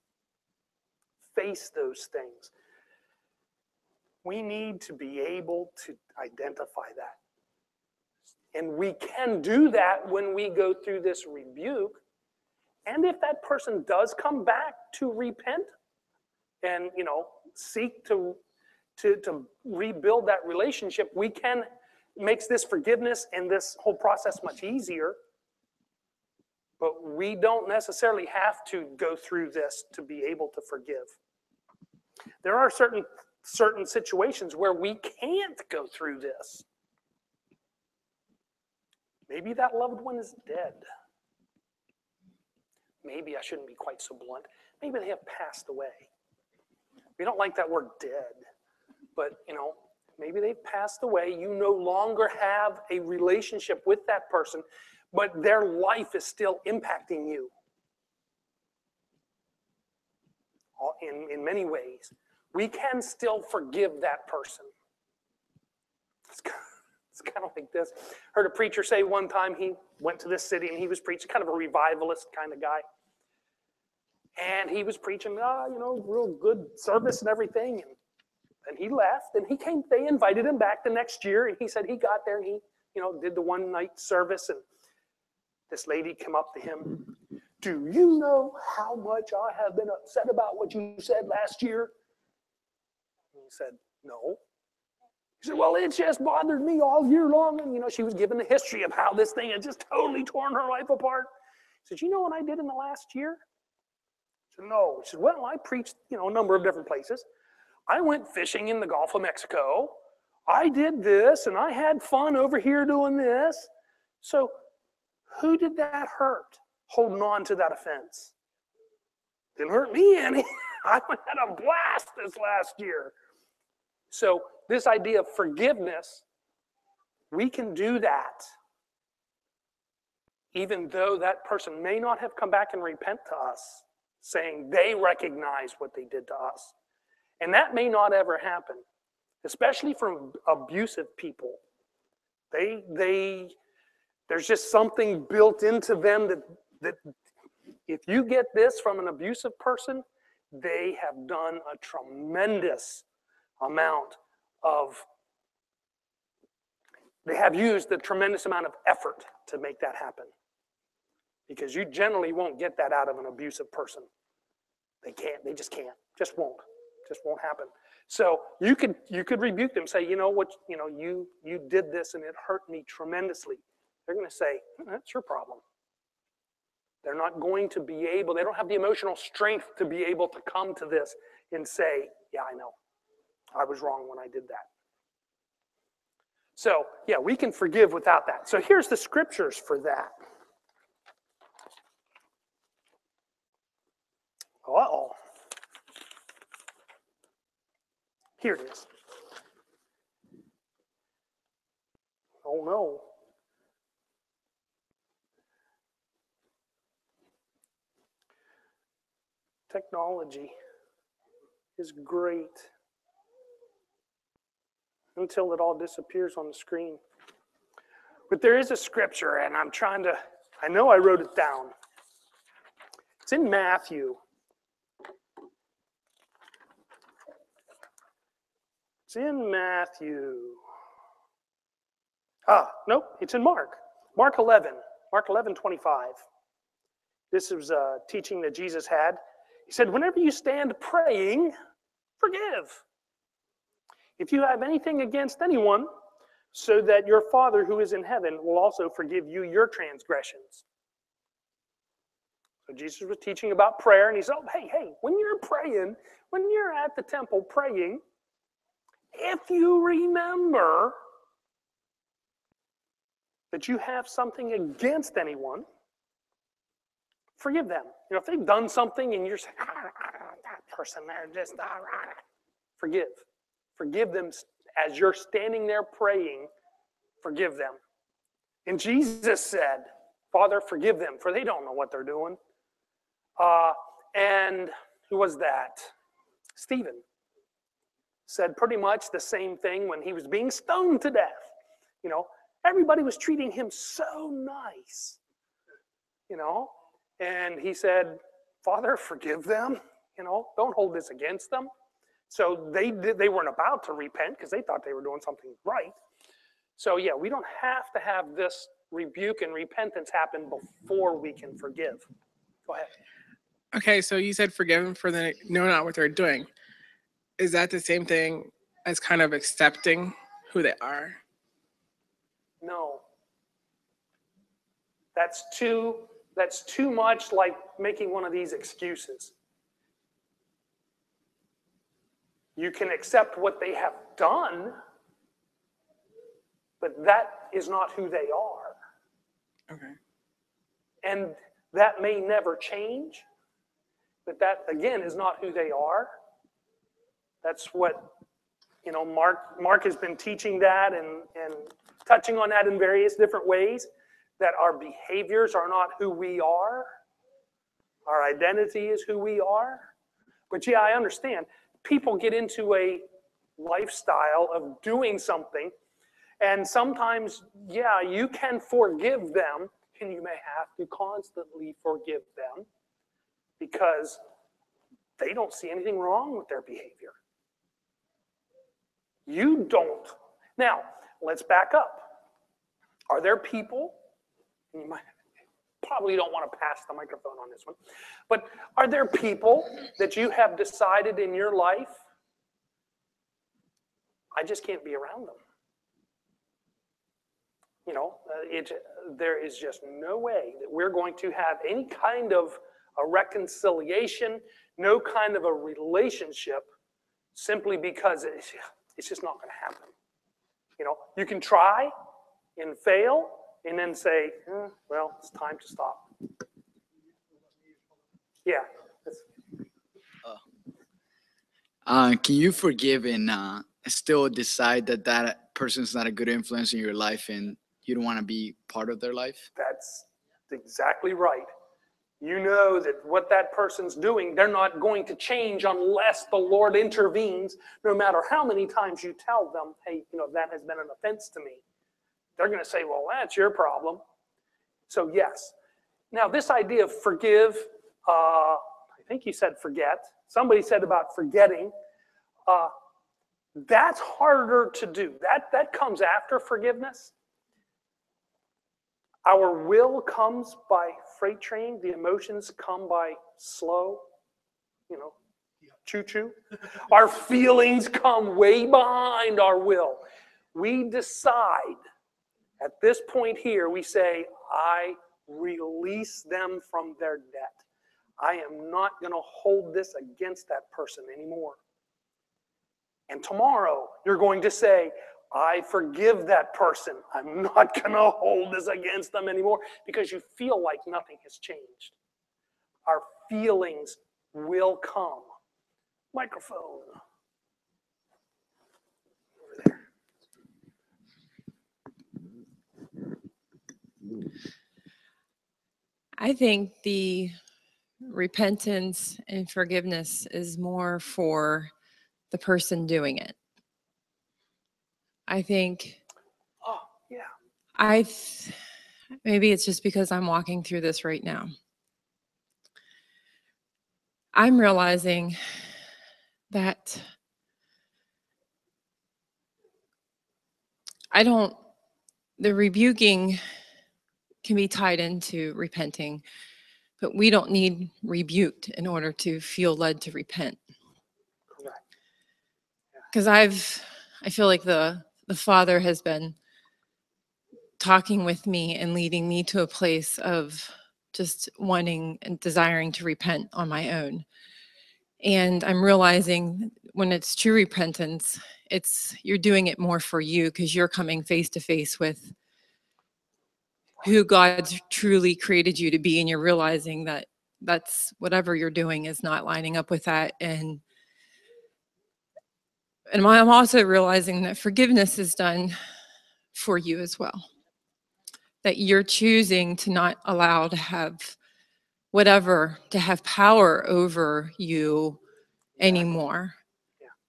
Face those things. We need to be able to identify that. And we can do that when we go through this rebuke. And if that person does come back to repent and, you know, seek to, to, to rebuild that relationship, we can, makes this forgiveness and this whole process much easier. But we don't necessarily have to go through this to be able to forgive. There are certain certain situations where we can't go through this. Maybe that loved one is dead. Maybe I shouldn't be quite so blunt. Maybe they have passed away. We don't like that word dead, but you know, maybe they've passed away. You no longer have a relationship with that person, but their life is still impacting you in, in many ways. We can still forgive that person. It's kind of- it's kind of like this. Heard a preacher say one time he went to this city and he was preaching, kind of a revivalist kind of guy. And he was preaching, ah, you know, real good service and everything. And, and he left and he came, they invited him back the next year. And he said he got there and he, you know, did the one night service. And this lady came up to him. Do you know how much I have been upset about what you said last year? And he said, No. He said, Well, it just bothered me all year long. And, you know, she was giving the history of how this thing had just totally torn her life apart. He said, You know what I did in the last year? He said, No. He said, Well, I preached, you know, a number of different places. I went fishing in the Gulf of Mexico. I did this and I had fun over here doing this. So, who did that hurt holding on to that offense? Didn't hurt me any. I had a blast this last year. So, this idea of forgiveness, we can do that even though that person may not have come back and repent to us, saying they recognize what they did to us. And that may not ever happen, especially from abusive people. They, they, there's just something built into them that, that if you get this from an abusive person, they have done a tremendous amount of, they have used a tremendous amount of effort to make that happen. Because you generally won't get that out of an abusive person. They can't, they just can't, just won't, just won't happen. So you could you could rebuke them, say, you know what, you know, you you did this and it hurt me tremendously. They're going to say, hmm, that's your problem. They're not going to be able, they don't have the emotional strength to be able to come to this and say, yeah, I know. I was wrong when I did that. So, yeah, we can forgive without that. So here's the scriptures for that. Uh-oh. Here it is. Oh no. Technology is great until it all disappears on the screen. But there is a scripture, and I'm trying to, I know I wrote it down. It's in Matthew. It's in Matthew. Ah, nope, it's in Mark. Mark 11. Mark 11, 25. This is a teaching that Jesus had. He said, Whenever you stand praying, forgive. If you have anything against anyone, so that your Father who is in heaven will also forgive you your transgressions. So Jesus was teaching about prayer, and he said, oh, Hey, hey, when you're praying, when you're at the temple praying, if you remember that you have something against anyone, forgive them. You know, if they've done something and you're saying, ah, that person there just, ah, ah," forgive. Forgive them as you're standing there praying, forgive them. And Jesus said, Father, forgive them, for they don't know what they're doing. Uh, and who was that? Stephen said pretty much the same thing when he was being stoned to death. You know, everybody was treating him so nice, you know, and he said, Father, forgive them, you know, don't hold this against them. So they did, they weren't about to repent because they thought they were doing something right. So yeah, we don't have to have this rebuke and repentance happen before we can forgive. Go ahead. Okay, so you said forgive them for the know not what they're doing. Is that the same thing as kind of accepting who they are? No. That's too that's too much like making one of these excuses. You can accept what they have done, but that is not who they are. Okay. And that may never change, but that again is not who they are. That's what you know, Mark Mark has been teaching that and, and touching on that in various different ways, that our behaviors are not who we are. Our identity is who we are. But yeah, I understand. People get into a lifestyle of doing something, and sometimes, yeah, you can forgive them, and you may have to constantly forgive them because they don't see anything wrong with their behavior. You don't. Now, let's back up. Are there people, you might probably don't want to pass the microphone on this one, but are there people that you have decided in your life, I just can't be around them? You know, uh, it, there is just no way that we're going to have any kind of a reconciliation, no kind of a relationship simply because it's, it's just not going to happen. You know, you can try and fail and then say, "Eh, well, it's time to stop. Yeah. Uh, can you forgive and uh, still decide that that person's not a good influence in your life and you don't want to be part of their life? That's exactly right. You know that what that person's doing, they're not going to change unless the Lord intervenes, no matter how many times you tell them, hey, you know, that has been an offense to me. They're going to say, well, that's your problem. So, yes. Now, this idea of forgive, uh, I think you said forget. Somebody said about forgetting. Uh, that's harder to do. That, that comes after forgiveness. Our will comes by freight train, the emotions come by slow, you know, choo choo. Our feelings come way behind our will. We decide at this point here, we say, I release them from their debt. I am not going to hold this against that person anymore. And tomorrow, you're going to say, I forgive that person. I'm not going to hold this against them anymore because you feel like nothing has changed. Our feelings will come. Microphone. I think the repentance and forgiveness is more for the person doing it. I think Oh, yeah. I maybe it's just because I'm walking through this right now. I'm realizing that I don't, the rebuking can be tied into repenting, but we don't need rebuked in order to feel led to repent. Correct. Because I've, I feel like the, the Father has been talking with me and leading me to a place of just wanting and desiring to repent on my own. And I'm realizing when it's true repentance, it's you're doing it more for you because you're coming face to face with who God's truly created you to be, and you're realizing that that's whatever you're doing is not lining up with that. And and I'm also realizing that forgiveness is done for you as well. that you're choosing to not allow to have whatever, to have power over you anymore.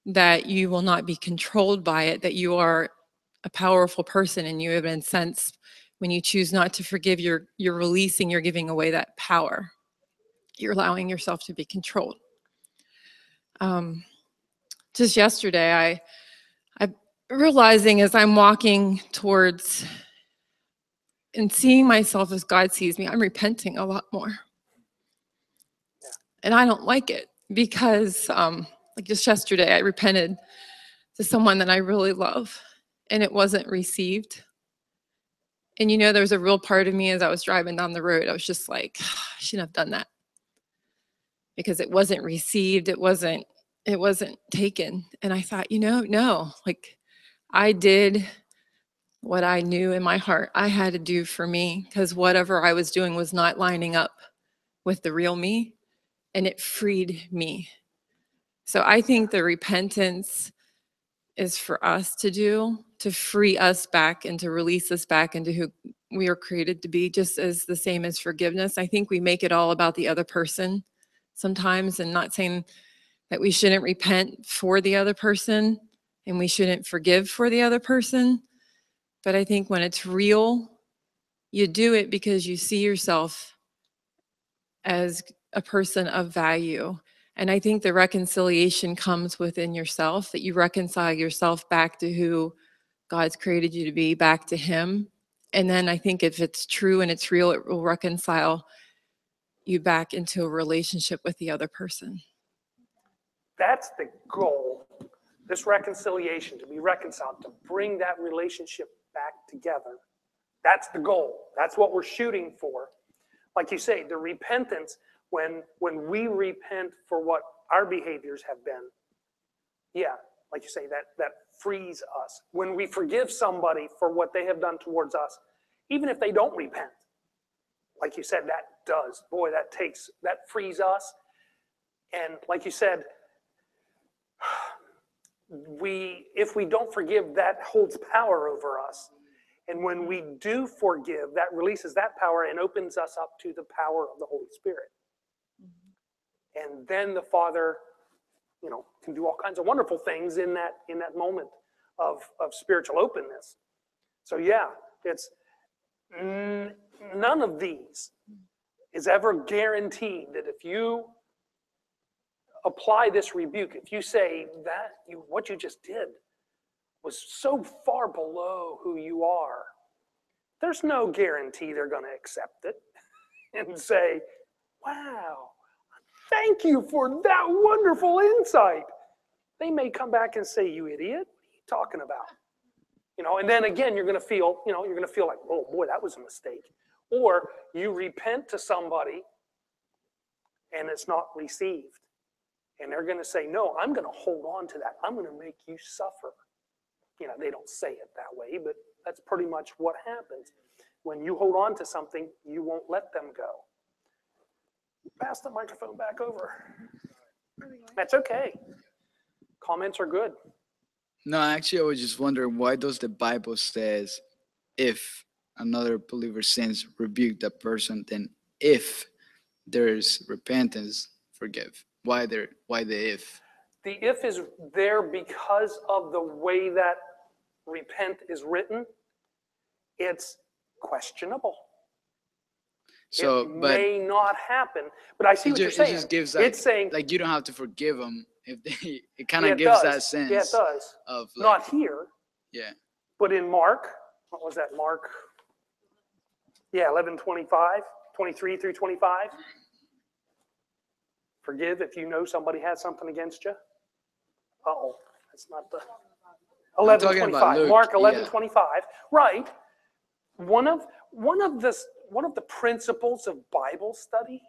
That you will not be controlled by it, that you are a powerful person and you have been sensed when you choose not to forgive, you're, you're releasing, you're giving away that power. You're allowing yourself to be controlled. Um, just yesterday, I, I realizing as I'm walking towards and seeing myself as God sees me, I'm repenting a lot more. And I don't like it because, um, like just yesterday, I repented to someone that I really love and it wasn't received. And you know, there was a real part of me as I was driving down the road, I was just like, I shouldn't have done that because it wasn't received. It wasn't, it wasn't taken. And I thought, you know, no, like I did what I knew in my heart I had to do for me because whatever I was doing was not lining up with the real me and it freed me. So I think the repentance is for us to do to free us back and to release us back into who we are created to be, just as the same as forgiveness. I think we make it all about the other person sometimes and not saying that we shouldn't repent for the other person and we shouldn't forgive for the other person. But I think when it's real, you do it because you see yourself as a person of value. And I think the reconciliation comes within yourself, that you reconcile yourself back to who God's created you to be, back to Him. And then I think if it's true and it's real, it will reconcile you back into a relationship with the other person. That's the goal. This reconciliation, to be reconciled, to bring that relationship back together. That's the goal. That's what we're shooting for. Like you say, the repentance, when when we repent for what our behaviors have been, yeah, like you say, that that frees us. When we forgive somebody for what they have done towards us, even if they don't repent, like you said, that does. Boy, that takes that frees us. And like you said, we if we don't forgive that holds power over us and when we do forgive that releases that power and opens us up to the power of the holy spirit mm-hmm. and then the father you know can do all kinds of wonderful things in that in that moment of of spiritual openness. So yeah it's none of these is ever guaranteed that if you apply this rebuke, if you say that you, what you just did was so far below who you are, there's no guarantee they're going to accept it and say, wow, thank you for that wonderful insight. They may come back and say, you idiot, what are you talking about? You know, and then again, you're going to feel, you know, you're going to feel like, oh boy, that was a mistake. Or you repent to somebody and it's not received. And they're going to say, No, I'm going to hold on to that. I'm going to make you suffer. You know, they don't say it that way, but that's pretty much what happens. When you hold on to something, you won't let them go. Pass the microphone back over. That's okay. Comments are good. No, actually, I was just wondering why does the Bible says if another believer sins, rebuke that person, then if there's repentance, forgive. Why there? Why the if? The if is there because of the way that repent is written. It's questionable. So, it but may not happen. But I see it, what ju- you're it saying. just gives that, it's saying like you don't have to forgive them if they. It kind of it gives does. that sense Yeah, it does. of like, Not here, yeah. but in Mark. What was that? Mark. Yeah, 11, 25, 23 through 25. Forgive if you know somebody has something against you. Uh-oh, that's not the. I'm 11, 25. Mark 11, yeah. 25. Right. One of one of the one of the principles of Bible study.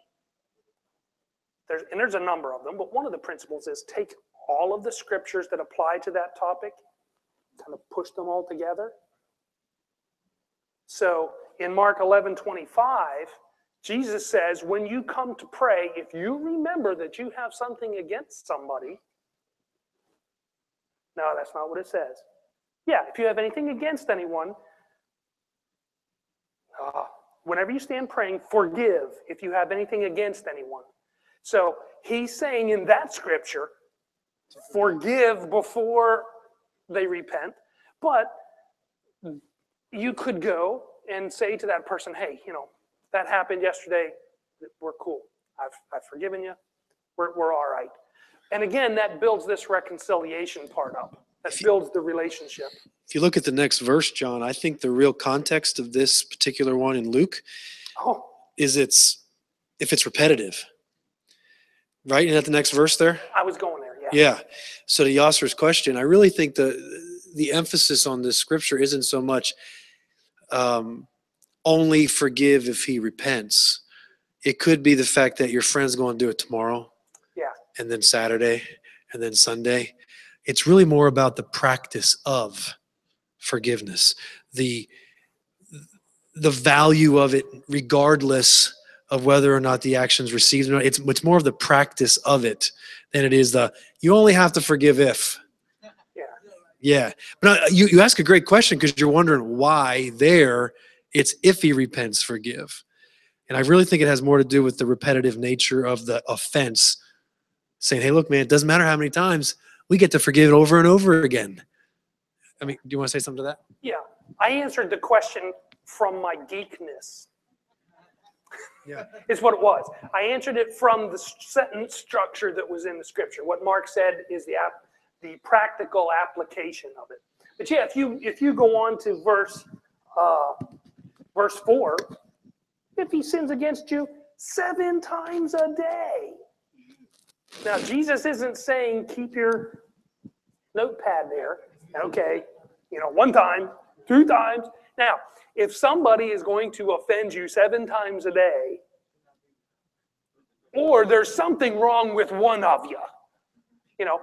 There's and there's a number of them, but one of the principles is take all of the scriptures that apply to that topic, kind of push them all together. So in Mark 11, 25, Jesus says, when you come to pray, if you remember that you have something against somebody, no, that's not what it says. Yeah, if you have anything against anyone, ah, whenever you stand praying, forgive if you have anything against anyone. So he's saying in that scripture, forgive before they repent. But you could go and say to that person, hey, you know, that happened yesterday. We're cool. I've, I've forgiven you. We're, we're all right. And again, that builds this reconciliation part up. That If you- builds the relationship. If you look at the next verse, John, I think the real context of this particular one in Luke Oh, is it's if it's repetitive. Right? Isn't that the next verse there? I was going there, yeah. Yeah. So to Yasser's question, I really think the the emphasis on this scripture isn't so much um, only forgive if he repents. It could be the fact that your friend's going to do it tomorrow. Yeah. And then Saturday, and then Sunday. It's really more about the practice of forgiveness, the the value of it, regardless of whether or not the action's received or not. It's it's more of the practice of it than it is the you only have to forgive if. Yeah. Yeah. But uh, you, you ask a great question because you're wondering why there it's if he repents, forgive. And I really think it has more to do with the repetitive nature of the offense. Saying, hey, look, man, it doesn't matter how many times we get to forgive it over and over again. I mean, do you want to say something to that? Yeah. I answered the question from my geekness. Yeah. Is what it was. I answered it from the sentence structure that was in the scripture. What Mark said is the app, the practical application of it. But yeah, if you if you go on to verse uh, verse four, if he sins against you seven times a day. Now Jesus isn't saying keep your notepad there. Okay, you know, one time, two times. Now, if somebody is going to offend you seven times a day, or there's something wrong with one of you, you know,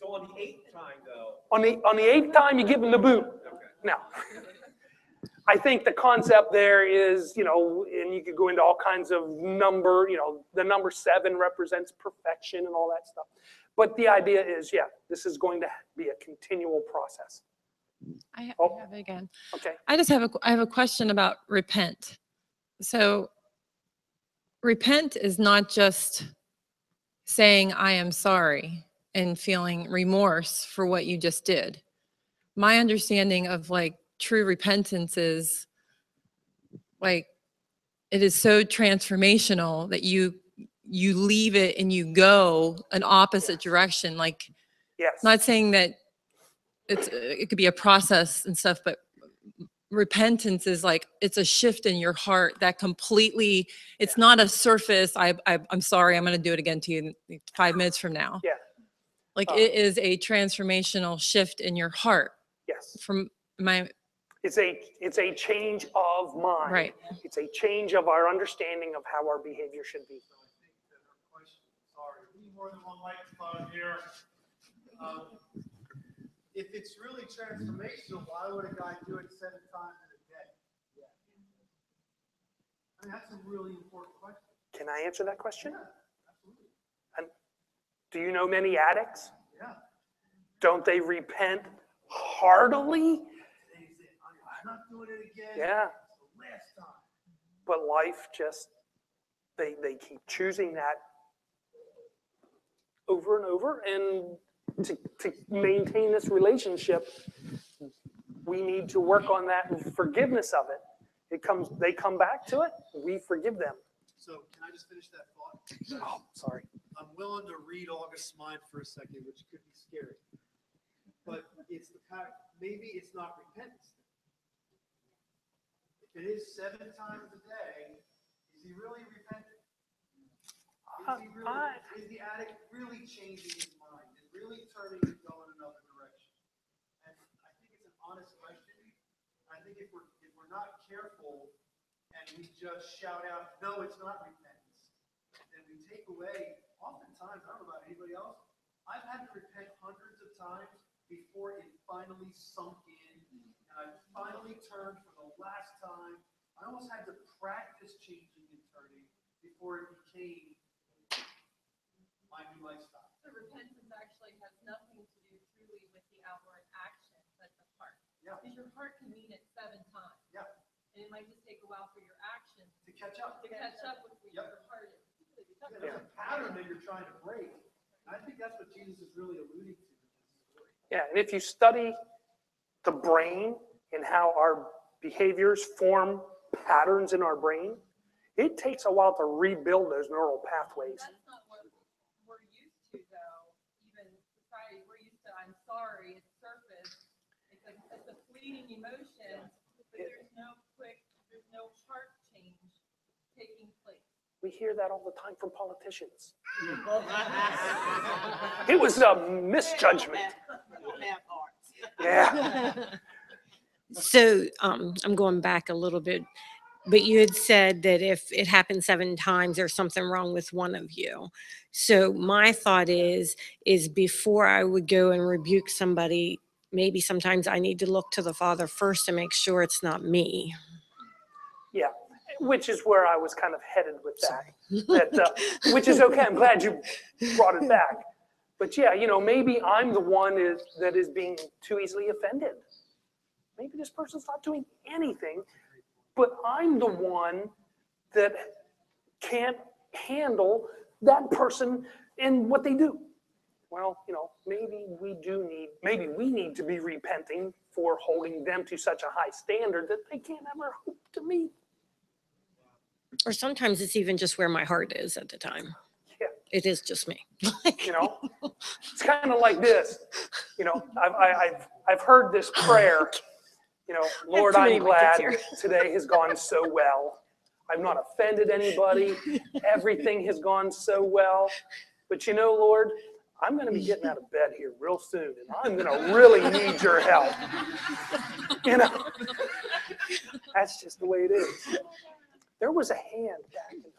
So on the eighth time though. on the on the eighth time you give them the boot. Now, I think the concept there is, you know, and you could go into all kinds of number, you know, the number seven represents perfection and all that stuff. But the idea is, yeah, this is going to be a continual process. I ha- Oh. I have it again. Okay. I just have a, I have a question about repent. So repent is not just saying, I am sorry and feeling remorse for what you just did. My understanding of like true repentance is like, it is so transformational that you, you leave it and you go an opposite direction. Like, Yes. not saying that it's it could be a process and stuff but repentance is like it's a shift in your heart that completely it's not a surface i, I i'm sorry i'm going to do it again to you in five minutes from now Yeah. like Uh, it is a transformational shift in your heart Yes. from my It's a it's a change of mind. Right. It's a change of our understanding of how our behavior should be. So I think that her question, sorry, we need more than one microphone here. Um, If it's really transformational, why would a guy do it seven times in a day? I mean, that's a really important question. Can I answer that question? Yeah, absolutely. And do you know many addicts? Yeah. Don't they repent heartily? I'm not doing it again. Yeah. The last time. But life just, they, they keep choosing that over and over. And to, to maintain this relationship, we need to work on that forgiveness of it. It comes, they come back to it, we forgive them. So can I just finish that thought? Oh, sorry. I'm willing to read August's mind for a second, which could be scary. But it's the kind, maybe it's not repentance. It is seven times a day, is he really repentant? Is uh, he really, I- is the addict really changing his mind? Is really turning and going another direction? And I think it's an honest question. I think if we're, if we're not careful and we just shout out, no, it's not repentance, then we take away, oftentimes, I don't know about anybody else, I've had to repent hundreds of times before it finally sunk in, and I finally turned for the last time. I almost had to practice changing and turning before it became my new lifestyle. So repentance actually has nothing to do truly with the outward action, but the heart. Yeah. Because your heart can mean it seven times. Yeah. And it might just take a while for your action To catch up. to catch up with Yep. your heart is. Yeah, There's a pattern that you're trying to break. And I think that's what Jesus is really alluding to. in this story. Yeah, and if you study the brain and how our behaviors form patterns in our brain, it takes a while to rebuild those neural pathways. That's not what we're used to though, even society, we're used to, I'm sorry, it's surface. It's a, it's a fleeting emotion, but there's no quick, there's no heart change taking place. We hear that all the time from politicians. It was a misjudgment. Yeah, So um, I'm going back a little bit, but you had said that if it happened seven times, there's something wrong with one of you. So my thought is, is before I would go and rebuke somebody, maybe sometimes I need to look to the Father first to make sure it's not me. yeah, which is where I was kind of headed with that. That, uh, which is okay, I'm glad you brought it back. But yeah, you know, maybe I'm the one is, that is being too easily offended. Maybe this person's not doing anything, but I'm the one that can't handle that person and what they do. Well, you know, maybe we do need, maybe we need to be repenting for holding them to such a high standard that they can't ever hope to meet. Or sometimes it's even just where my heart is at the time. It is just me. you know it's kind of like this you know I've, I, I've i've heard this prayer you know lord i'm of my kids glad today has gone so well. I've not offended anybody. Everything has gone so well. But you know lord i'm going to be getting out of bed here real soon and i'm going to really need your help. You know? That's just the way it is. There was a hand back in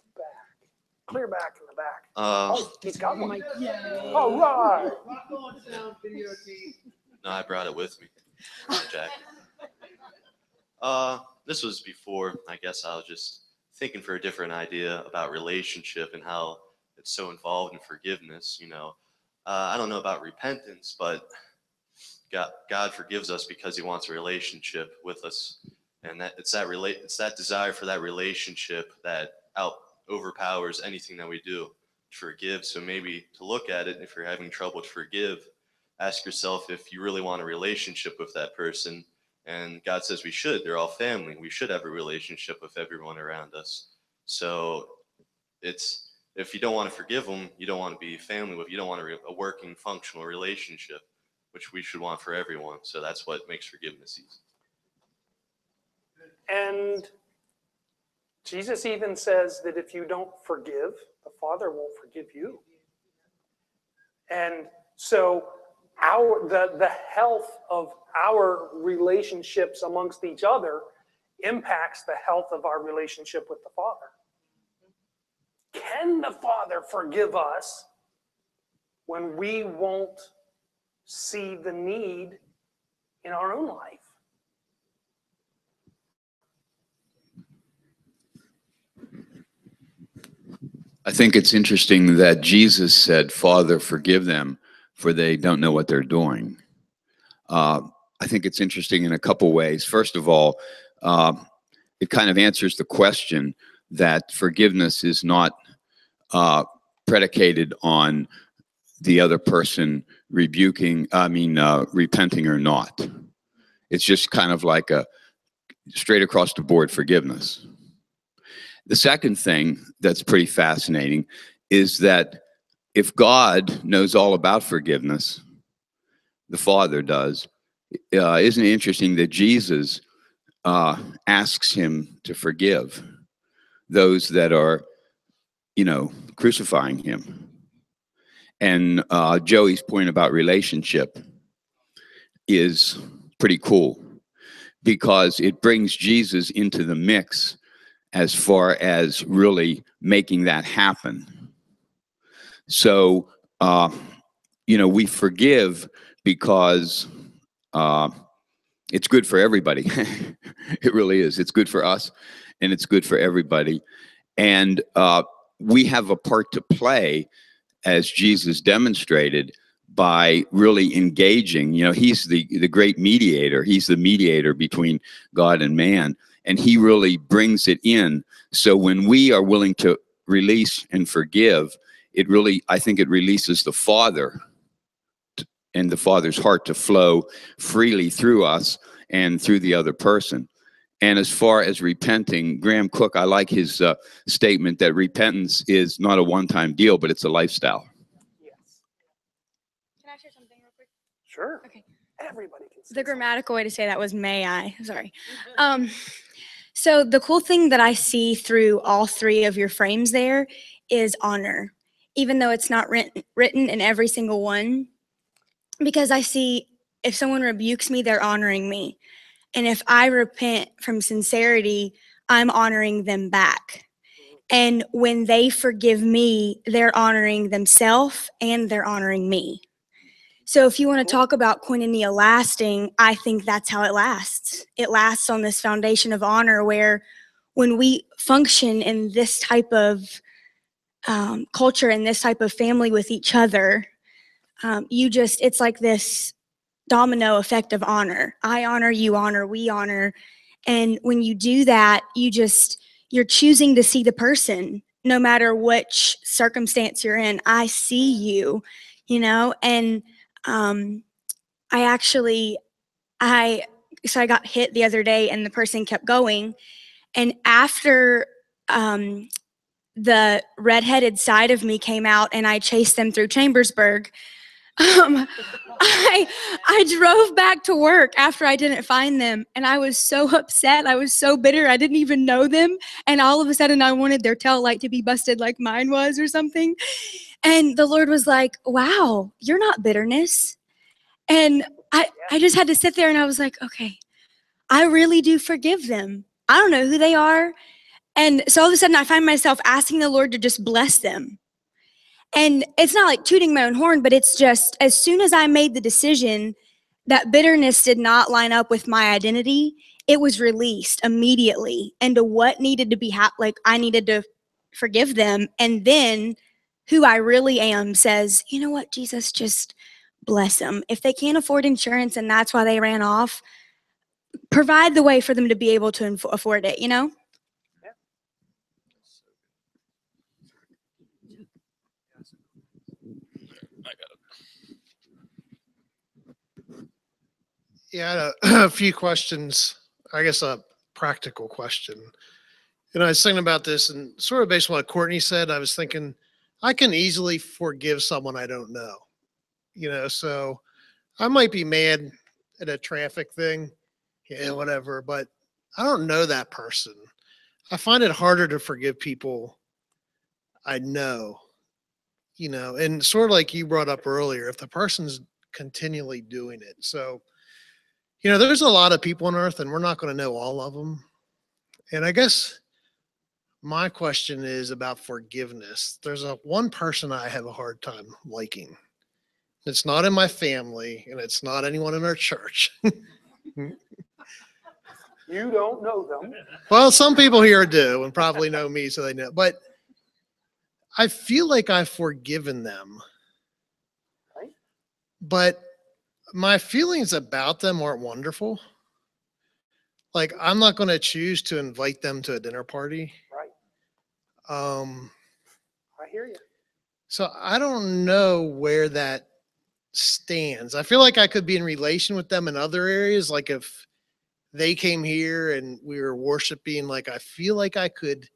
clear back in the back Uh, oh he's got one all right Rock on sound video team. no, I brought it with me. Jack. Uh, this was before, I guess I was just thinking for a different idea about relationship and how it's so involved in forgiveness, you know. Uh, I don't know about repentance, but God, God forgives us because he wants a relationship with us. And that it's that relate, it's that desire for that relationship that out overpowers anything that we do to forgive. So maybe to look at it, if you're having trouble to forgive, ask yourself if you really want a relationship with that person. And God says we should. They're all family. We should have a relationship with everyone around us. So it's if you don't want to forgive them, you don't want to be family with. You don't want a, a working, functional relationship, which we should want for everyone. So that's what makes forgiveness easy. And Jesus even says that if you don't forgive, the Father won't forgive you. And so our the the health of our relationships amongst each other impacts the health of our relationship with the Father. Can the Father forgive us when we won't see the need in our own life? I think it's interesting that Jesus said, Father, forgive them, for they don't know what they're doing. Uh, I think it's interesting in a couple ways. First of all, uh, it kind of answers the question that forgiveness is not uh, predicated on the other person rebuking, I mean, uh, repenting or not. It's just kind of like a straight across the board forgiveness. The second thing that's pretty fascinating is that if God knows all about forgiveness, the Father does, uh, isn't it interesting that Jesus uh, asks him to forgive those that are, you know, crucifying him? And uh, Joey's point about relationship is pretty cool because it brings Jesus into the mix as far as really making that happen. So, uh, you know, we forgive because uh, it's good for everybody. it really is. It's good for us and it's good for everybody. And uh, we have a part to play, as Jesus demonstrated, by really engaging. You know, he's the, the great mediator, he's the mediator between God and man. And he really brings it in. So when we are willing to release and forgive, it really, I think it releases the Father t- and the Father's heart to flow freely through us and through the other person. And as far as repenting, Graham Cooke, I like his uh, statement that repentance is not a one-time deal, but it's a lifestyle. Yes. Can I share something real quick? Sure. Okay. Everybody can say The grammatical way to say that was may I. Sorry. Um, so the cool thing that I see through all three of your frames there is honor, even though it's not written written in every single one, because I see if someone rebukes me, they're honoring me, and if I repent from sincerity, I'm honoring them back. And when they forgive me, they're honoring themselves and they're honoring me. So if you want to talk about koinonia lasting, I think that's how it lasts. It lasts on this foundation of honor where when we function in this type of um, culture and this type of family with each other, um, you just, it's like this domino effect of honor. I honor, you honor, we honor. And when you do that, you just, you're choosing to see the person no matter which circumstance you're in. I see you, you know, and um, I actually, I, so I got hit the other day and the person kept going. And after um, the redheaded side of me came out and I chased them through Chambersburg, um, I, I drove back to work after I didn't find them and I was so upset. I was so bitter. I didn't even know them. And all of a sudden I wanted their tail light to be busted like mine was or something. And the Lord was like, wow, you're not bitterness. And I, I just had to sit there and I was like, okay, I really do forgive them. I don't know who they are. And so all of a sudden I find myself asking the Lord to just bless them. And it's not like tooting my own horn, but it's just as soon as I made the decision that bitterness did not line up with my identity, it was released immediately into what needed to be hap- like I needed to forgive them. And then who I really am says, you know what, Jesus, just bless them. If they can't afford insurance and that's why they ran off, provide the way for them to be able to afford it, you know? Yeah, a, a few questions. I guess a practical question. You know, I was thinking about this and sort of based on what Courtney said, I was thinking I can easily forgive someone I don't know. You know, so I might be mad at a traffic thing, yeah, whatever, but I don't know that person. I find it harder to forgive people I know, you know, and sort of like you brought up earlier, if the person's continually doing it. So, you know, there's a lot of people on earth and we're not going to know all of them. And I guess my question is about forgiveness. There's a one person I have a hard time liking. It's not in my family and it's not anyone in our church. You don't know them. well, some people here do and probably know me, so they know. But I feel like I've forgiven them. Right. But my feelings about them aren't wonderful. Like I'm not going to choose to invite them to a dinner party. Um, I hear you. so I don't know where that stands. I feel like I could be in relation with them in other areas. Like if they came here and we were worshiping, like I feel like I could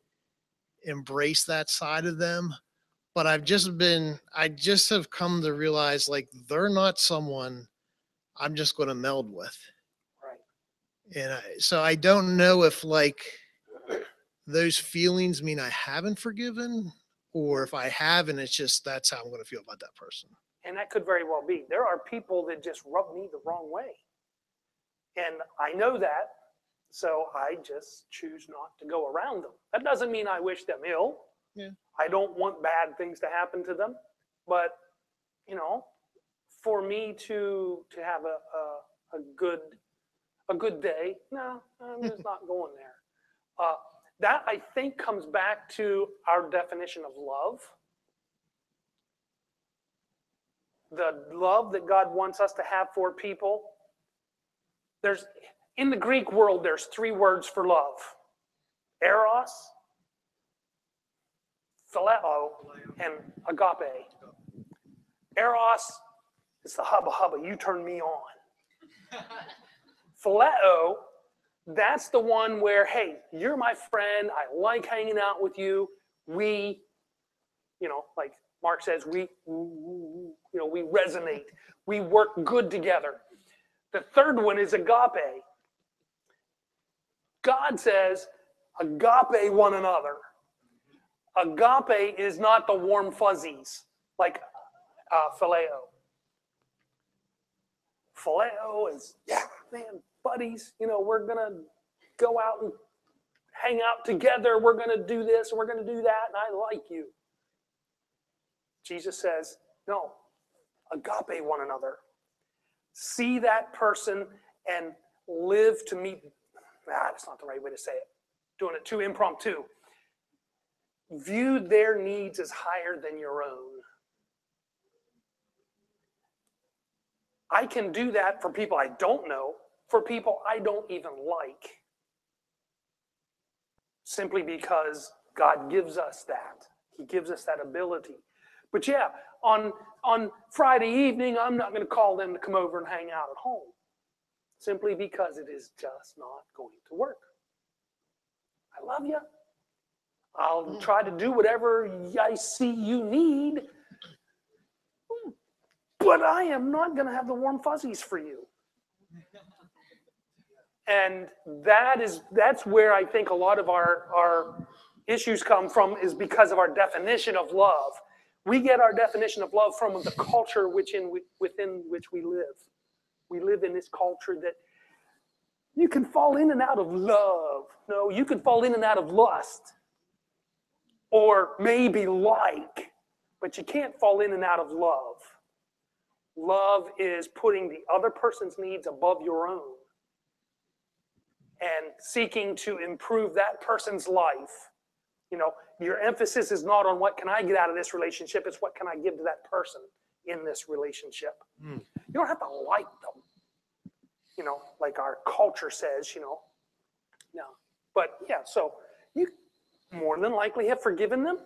embrace that side of them. But I've just been, I just have come to realize like they're not someone I'm just going to meld with. Right. And I, so I don't know if like those feelings mean I haven't forgiven or if I have and it's just that's how I'm going to feel about that person. And that could very well be. There are people that just rub me the wrong way. And I know that. So I just choose not to go around them. That doesn't mean I wish them ill. Yeah. I don't want bad things to happen to them. But, you know, for me to to have a, a, a good a good day, no, I'm just not going there. Uh, that I think comes back to our definition of love. The love that God wants us to have for people. There's In the Greek world, there's three words for love eros, phileo, and agape. Eros is the hubba hubba, you turn me on. Phileo, that's the one where, hey, you're my friend, I like hanging out with you. We, you know, like Mark says, we, you know, we resonate. We work good together. The third one is agape. God says, agape one another. Agape is not the warm fuzzies like uh, phileo. Phileo is, yeah, man, buddies, you know, we're going to go out and hang out together. We're going to do this, we're going to do that, and I like you. Jesus says, no, agape one another. See that person and live to meet. Ah, that's not the right way to say it. Doing it too impromptu. View their needs as higher than your own. I can do that for people I don't know, for people I don't even like. Simply because God gives us that. He gives us that ability. But yeah, on, on Friday evening, I'm not going to call them to come over and hang out at home. Simply because it is just not going to work. I love you. I'll hmm. try to do whatever I see you need, but I am not going to have the warm fuzzies for you. And that is that's where I think a lot of our our issues come from is because of our definition of love. We get our definition of love from the culture which in within which we live. We live in this culture that you can fall in and out of love. No, you can fall in and out of lust. Or maybe like, but you can't fall in and out of love. Love is putting the other person's needs above your own and seeking to improve that person's life. You know, your emphasis is not on what can I get out of this relationship, it's what can I give to that person in this relationship. Mm. You don't have to like them, you know, like our culture says, you know. No. But yeah, so you more than likely have forgiven them.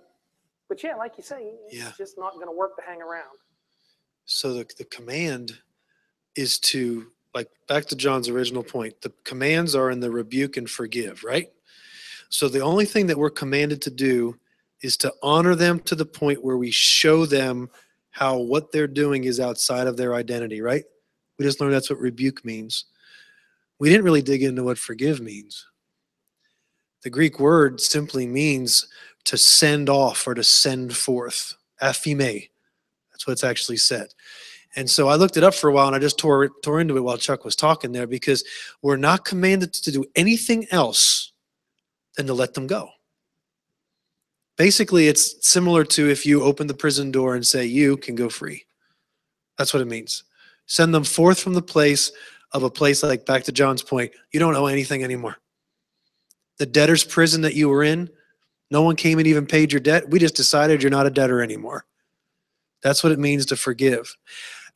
But yeah, like you say, it's Yeah. just not going to work to hang around. So the, the command is to, like, back to John's original point, the commands are in the rebuke and forgive, right? So the only thing that we're commanded to do is to honor them to the point where we show them how what they're doing is outside of their identity, right? We just learned that's what rebuke means. We didn't really dig into what forgive means. The Greek word simply means to send off or to send forth. Aphiemi. That's what it's actually said. And so I looked it up for a while and I just tore tore into it while Chuck was talking there because we're not commanded to do anything else than to let them go. Basically, it's similar to if you open the prison door and say, You can go free. That's what it means. Send them forth from the place of a place like, back to John's point, you don't owe anything anymore. The debtor's prison that you were in, no one came and even paid your debt. We just decided you're not a debtor anymore. That's what it means to forgive.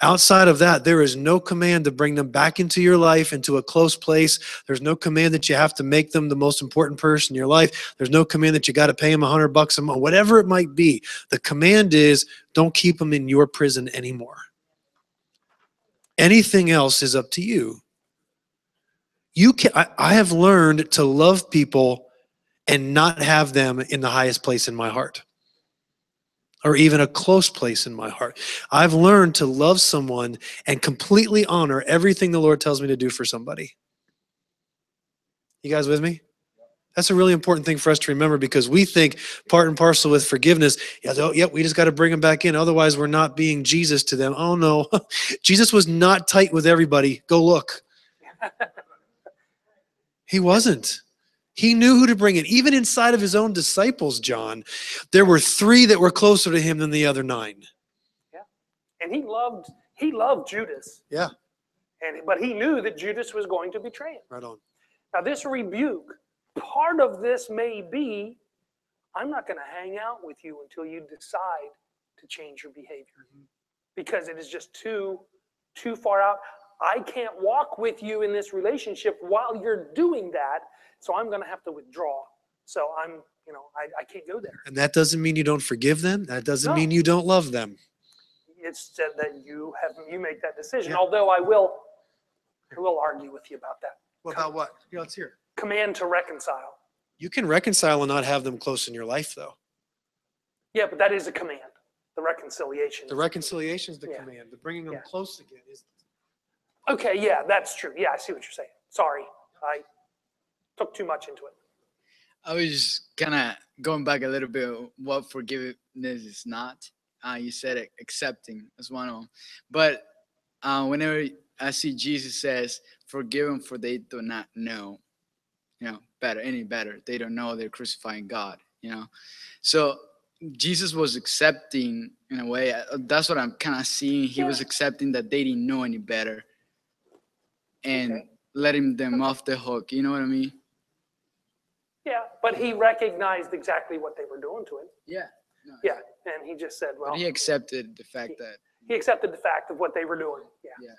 Outside of that, there is no command to bring them back into your life, into a close place. There's no command that you have to make them the most important person in your life. There's no command that you got to pay them a hundred bucks a month, whatever it might be. The command is don't keep them in your prison anymore. Anything else is up to you. You can. I, I have learned to love people and not have them in the highest place in my heart or even a close place in my heart. I've learned to love someone and completely honor everything the Lord tells me to do for somebody. You guys with me? That's a really important thing for us to remember because we think part and parcel with forgiveness, yeah, oh, yep, we just got to bring them back in. Otherwise, we're not being Jesus to them. Oh, no. Jesus was not tight with everybody. Go look. He wasn't. He knew who to bring in. Even inside of his own disciples, John, there were three that were closer to him than the other nine. Yeah. And he loved he loved Judas. Yeah. And but he knew that Judas was going to betray him. Right on. Now this rebuke, part of this may be I'm not going to hang out with you until you decide to change your behavior. Mm-hmm. Because it is just too too far out. I can't walk with you in this relationship while you're doing that, so I'm gonna have to withdraw. So I'm, you know, I, I can't go there. And that doesn't mean you don't forgive them. That doesn't No. mean you don't love them. It's said that you have, you make that decision, Yeah. although I will, I will argue with you about that. Well, About what? Yeah, let's hear. Command to reconcile. You can reconcile and not have them close in your life, though. Yeah, but that is a command, the reconciliation. The reconciliation is the Yeah. command. The bringing them Yeah. close again is. Okay, yeah, that's true. Yeah, I see what you're saying. Sorry, I took too much into it. I was just kind of going back a little bit what forgiveness is not. Uh, you said it, accepting as one of them. But uh, whenever I see Jesus says, forgive them for they do not know, you know, better, any better. They don't know they're crucifying God, you know. So Jesus was accepting in a way. uh, That's what I'm kind of seeing. He was accepting that they didn't know any better and letting them off the hook. You know what I mean? Yeah, but he recognized exactly what they were doing to him. Yeah. Yeah, and he just said, well, But he accepted the fact that he accepted the fact of what they were doing. Yeah. Yeah.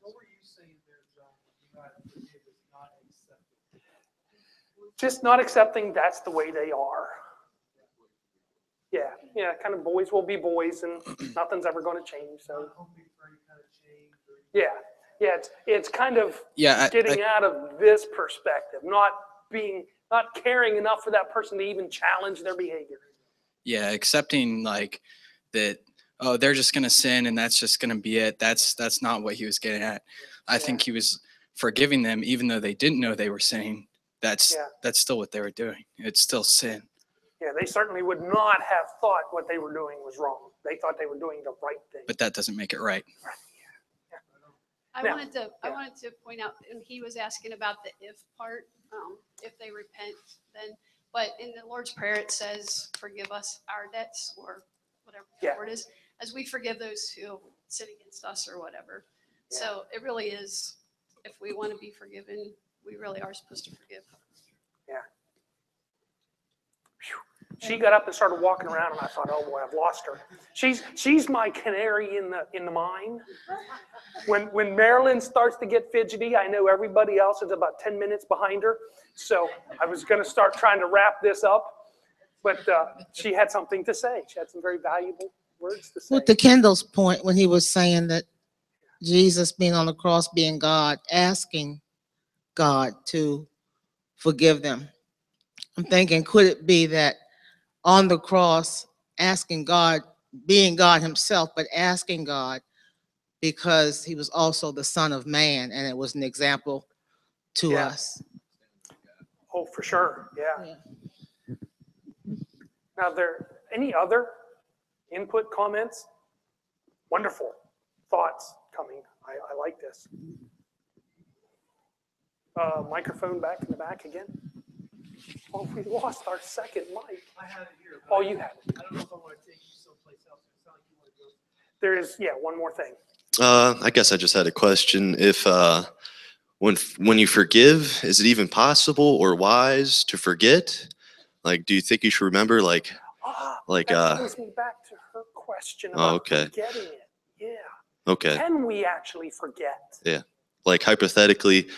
What were you saying there, John? You got to not accepted. Just not accepting that's the way they are. Yeah, yeah, kind of boys will be boys and nothing's ever going to change. So, Hoping for any kind of change or yeah, yeah, it's, it's kind of Yeah, I- getting out of this perspective, not being, not caring enough for that person to even challenge their behavior. yeah accepting like that oh they're just gonna sin and that's just gonna be it that's that's not what he was getting at i think he was forgiving them even though they didn't know they were sinning that's Yeah. that's still what they were doing it's still sin Yeah, they certainly would not have thought what they were doing was wrong. They thought they were doing the right thing. but that doesn't make it right I wanted to, I yeah. wanted to point out, and he was asking about the if part, um, if they repent, then, but in the Lord's Prayer, it says, forgive us our debts, or whatever Yeah. the word is, as we forgive those who sin against us or whatever. So it really is, if we want to be forgiven, we really are supposed to forgive. She got up and started walking around, and I thought, oh boy, I've lost her. She's she's my canary in the in the mine. When when Marilyn starts to get fidgety, I know everybody else is about ten minutes behind her. So I was going to start trying to wrap this up, but uh, she had something to say. She had some very valuable words to say. With the Kendall's point, when he was saying that Jesus being on the cross, being God, asking God to forgive them. I'm thinking, could it be that on the cross, asking God, being God himself, but asking God because he was also the Son of Man and it was an example to Yeah. us. Oh, for sure, yeah. Now, there any other input comments? Wonderful thoughts coming. I, I like this. Uh, microphone back in the back again. Oh, we lost our second mic. I had it here. Oh, you have it. I don't know if I want to take you someplace else. It sounds like you want to go. There is, yeah, one more thing. Uh, I guess I just had a question. If uh, when when you forgive, is it even possible or wise to forget? Like, do you think you should remember, like, Ah, like, that uh, brings me back to her question Oh, okay. forgetting it. Yeah. okay, Can we actually forget? yeah, like hypothetically,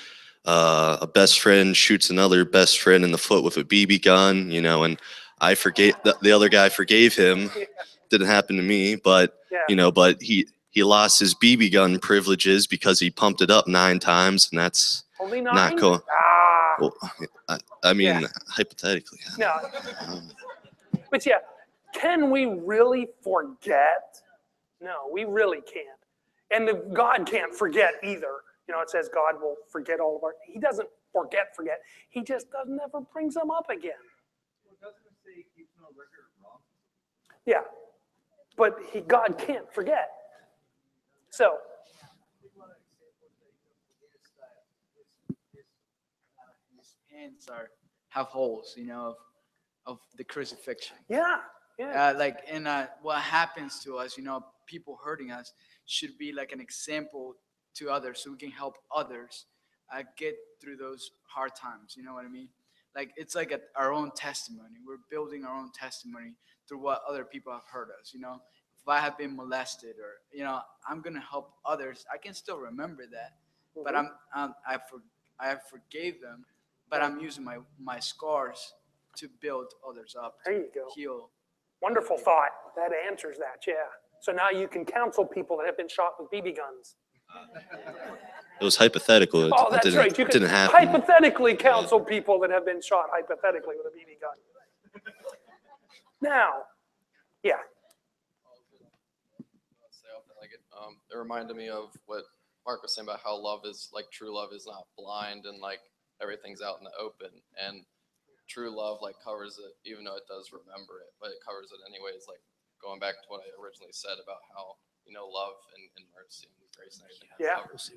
uh, a best friend shoots another best friend in the foot with a BB gun, you know, and I forgave the, the other guy forgave him. Didn't happen to me, but Yeah. you know, but he he lost his BB gun privileges because he pumped it up nine times, and that's Only nine? not cool. Ah, Well, I, I mean, Yeah. hypothetically. no. But yeah, can we really forget? No, we really can't. And the, God can't forget either. You know, it says God will forget all of our, he doesn't forget, forget. He just doesn't ever brings them up again. Well, doesn't it say keep no record of wrong? Yeah. But he, God can't forget. So, his hands are have holes, you know, of, of the crucifixion. yeah, yeah. Uh, like, and uh, what happens to us, you know, people hurting us should be like an example to others, so we can help others uh, get through those hard times. You know what I mean? Like, it's like a, our own testimony. We're building our own testimony through what other people have heard us. You know, if I have been molested or, you know, I'm gonna help others, I can still remember that. But I'm, um, I for, I forgave them, but I'm using my, my scars to build others up, There you go. heal. Wonderful thought. That answers that, yeah. So now you can counsel people that have been shot with BB guns. It was hypothetical. It, Oh, it that's didn't, right. You it can didn't happen. hypothetically counsel people that have been shot hypothetically with a BB gun. Now, yeah, say off like it, um, it reminded me of what Mark was saying about how love is like true love is not blind and like everything's out in the open and true love like covers it even though it does remember it but it covers it anyways like going back to what I originally said about how you know love and, and mercy and grace and everything has Yeah. covers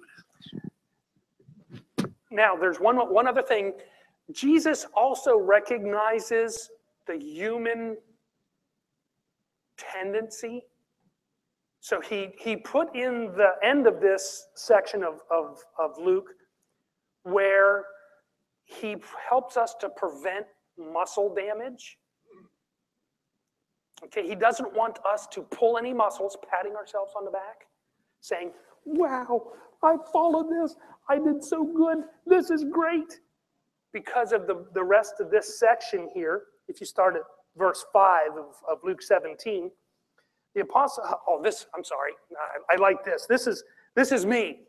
now there's one, one other thing. Jesus also recognizes the human tendency. So he, he put in the end of this section of, of, of Luke where he helps us to prevent muscle damage. Okay, he doesn't want us to pull any muscles, patting ourselves on the back, saying, Wow, I followed this. I did so good. This is great. Because of the, the rest of this section here, if you start at verse 5 of, of Luke 17, the apostle, oh, this, I'm sorry, I, I like this. This is, this is me.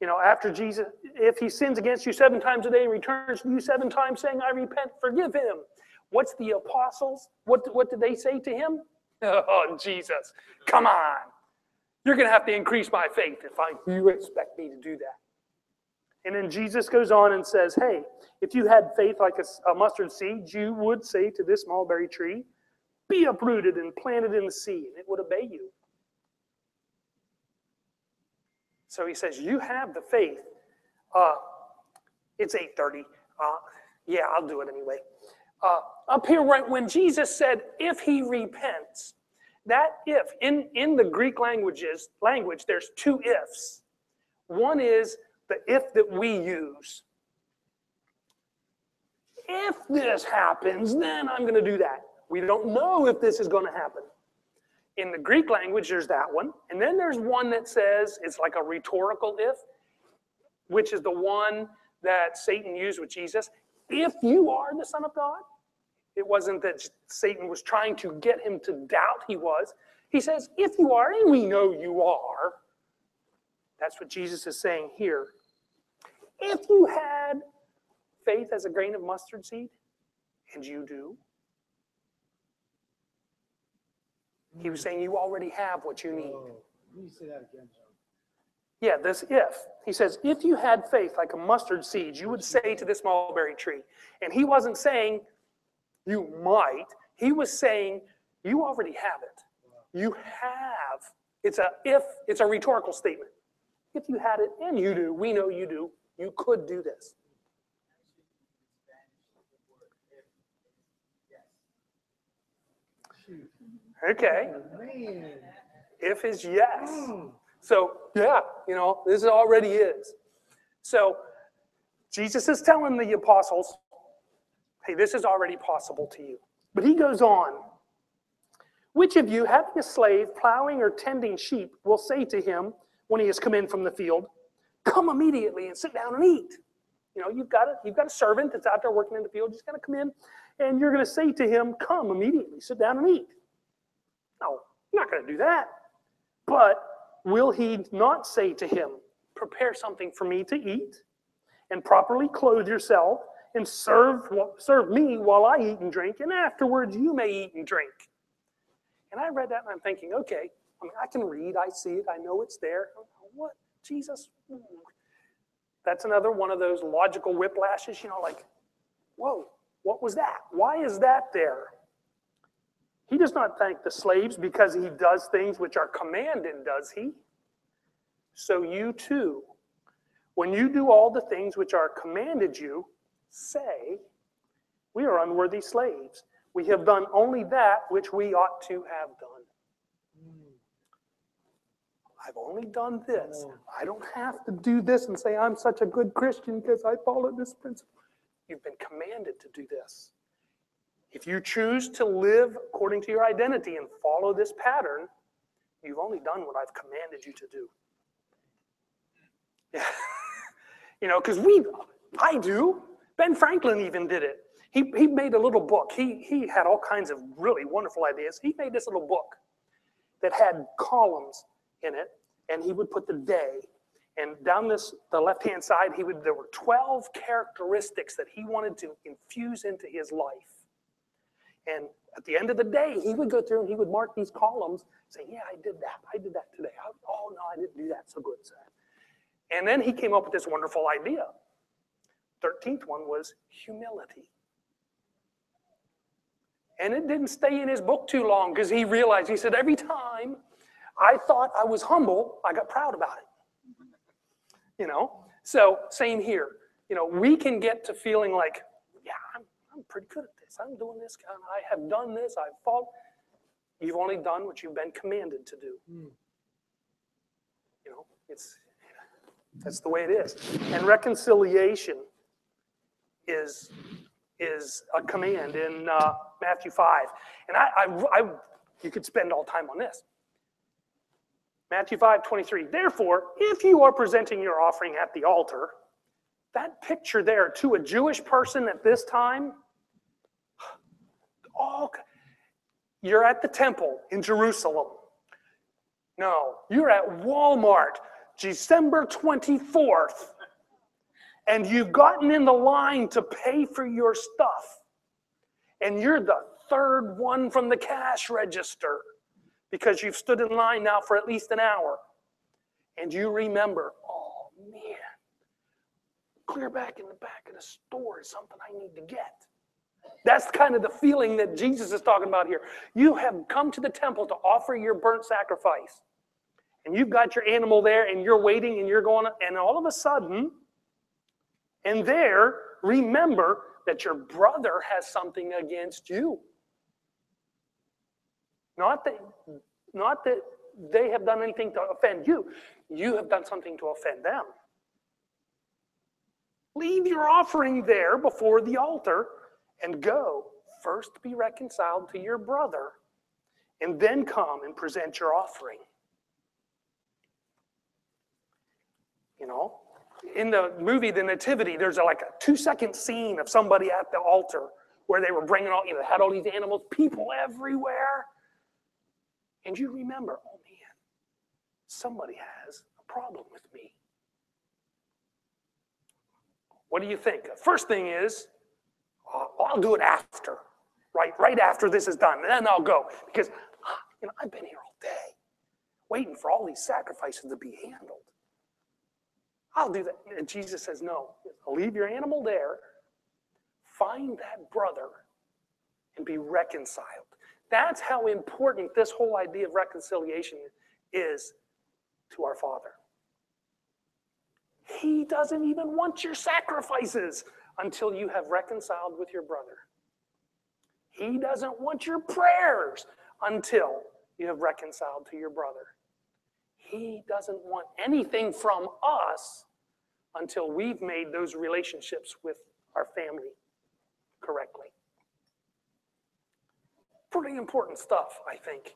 You know, after Jesus, if he sins against you seven times a day and returns to you seven times saying, I repent, forgive him. What's the apostles? What, what did they say to him? Oh, Jesus, come on. You're going to have to increase my faith if I, you expect me to do that. And then Jesus goes on and says, Hey, if you had faith like a mustard seed, you would say to this mulberry tree, Be uprooted and planted in the sea, and it would obey you. So he says, You have the faith. Uh, it's 8:30. Uh, yeah, I'll do it anyway. Uh, up here, right when Jesus said, "If he repents," that if in in the Greek languages language, there's two ifs. One is the if that we use. If this happens, then I'm going to do that. We don't know if this is going to happen. In the Greek language, there's that one. And then there's one that says it's like a rhetorical if, which is the one that Satan used with Jesus. If you are the Son of God, it wasn't that Satan was trying to get him to doubt he was. He says, if you are, and we know you are. That's what Jesus is saying here. If you had faith as a grain of mustard seed, and you do, he was saying you already have what you need. Let me say that again, John. Yeah, this if. He says, if you had faith like a mustard seed, you would say to this mulberry tree. And he wasn't saying you might, he was saying you already have it. You have. It's a if, it's a rhetorical statement. If you had it, and you do, we know you do, you could do this. Okay. If is yes. So, yeah, you know, this already is. So, Jesus is telling the apostles, hey, this is already possible to you. But he goes on, which of you, having a slave plowing or tending sheep, will say to him when he has come in from the field, come immediately and sit down and eat? You know, you've got a, you've got a servant that's out there working in the field. He's going to come in and you're going to say to him, come immediately, sit down and eat. No, you're not going to do that. But will he not say to him, prepare something for me to eat and properly clothe yourself and serve, serve me while I eat and drink, and afterwards you may eat and drink? And I read that and I'm thinking, okay, I mean, I can read, I see it, I know it's there. What? Jesus? Hmm. That's another one of those logical whiplashes, you know, like, whoa, what was that? Why is that there? He does not thank the slaves because he does things which are commanded, does he? So you too, when you do all the things which are commanded you, say, We are unworthy slaves. We have done only that which we ought to have done. I've only done this. Mm. I don't have to do this and say I'm such a good Christian because I followed this principle. You've been commanded to do this. If you choose to live according to your identity and follow this pattern, you've only done what I've commanded you to do. Yeah. you know, because we, I do. Ben Franklin even did it. He, he made a little book. He, he had all kinds of really wonderful ideas. He made this little book that had columns in it, and he would put the day. And down this, the left-hand side, he would, there were 12 characteristics that he wanted to infuse into his life. And at the end of the day, he would go through and he would mark these columns, say, yeah, I did that. I did that today. Oh, no, I didn't do that so good. And then he came up with this wonderful idea. 13th one was humility. And it didn't stay in his book too long because he realized, he said, every time I thought I was humble, I got proud about it. You know? So, same here. You know, we can get to feeling like, yeah, I'm, I'm pretty good at this. I'm doing this. Uh, I have done this. I've fought. You've only done what you've been commanded to do. Hmm. You know, it's that's the way it is. And reconciliation is is a command in uh, Matthew 5. And I, I, I, you could spend all time on this. Matthew 5, 23. Therefore, if you are presenting your offering at the altar, that picture there to a Jewish person at this time, all, you're at the temple in Jerusalem. No, you're at Walmart, December 24th and you've gotten in the line to pay for your stuff, and you're the third one from the cash register because you've stood in line now for at least an hour, and you remember, oh man, clear back in the back of the store is something I need to get. That's kind of the feeling that Jesus is talking about here. You have come to the temple to offer your burnt sacrifice. And you've got your animal there and you're waiting and you're going, and all of a sudden, and there, remember that your brother has something against you. Not that, not that they have done anything to offend you, you have done something to offend them. Leave your offering there before the altar and go. First be reconciled to your brother, and then come and present your offering. You know, in the movie The Nativity, there's a, like a two second scene of somebody at the altar where they were bringing all, you know, had all these animals, people everywhere. And you remember, oh man, somebody has a problem with me. What do you think? First thing is, oh, I'll do it after, right? Right after this is done, and then I'll go because, you know, I've been here all day, waiting for all these sacrifices to be handled. I'll do that. And Jesus says, No, leave your animal there, find that brother, and be reconciled. That's how important this whole idea of reconciliation is to our Father. He doesn't even want your sacrifices until you have reconciled with your brother. He doesn't want your prayers until you have reconciled to your brother. He doesn't want anything from us until we've made those relationships with our family correctly. Pretty important stuff, I think.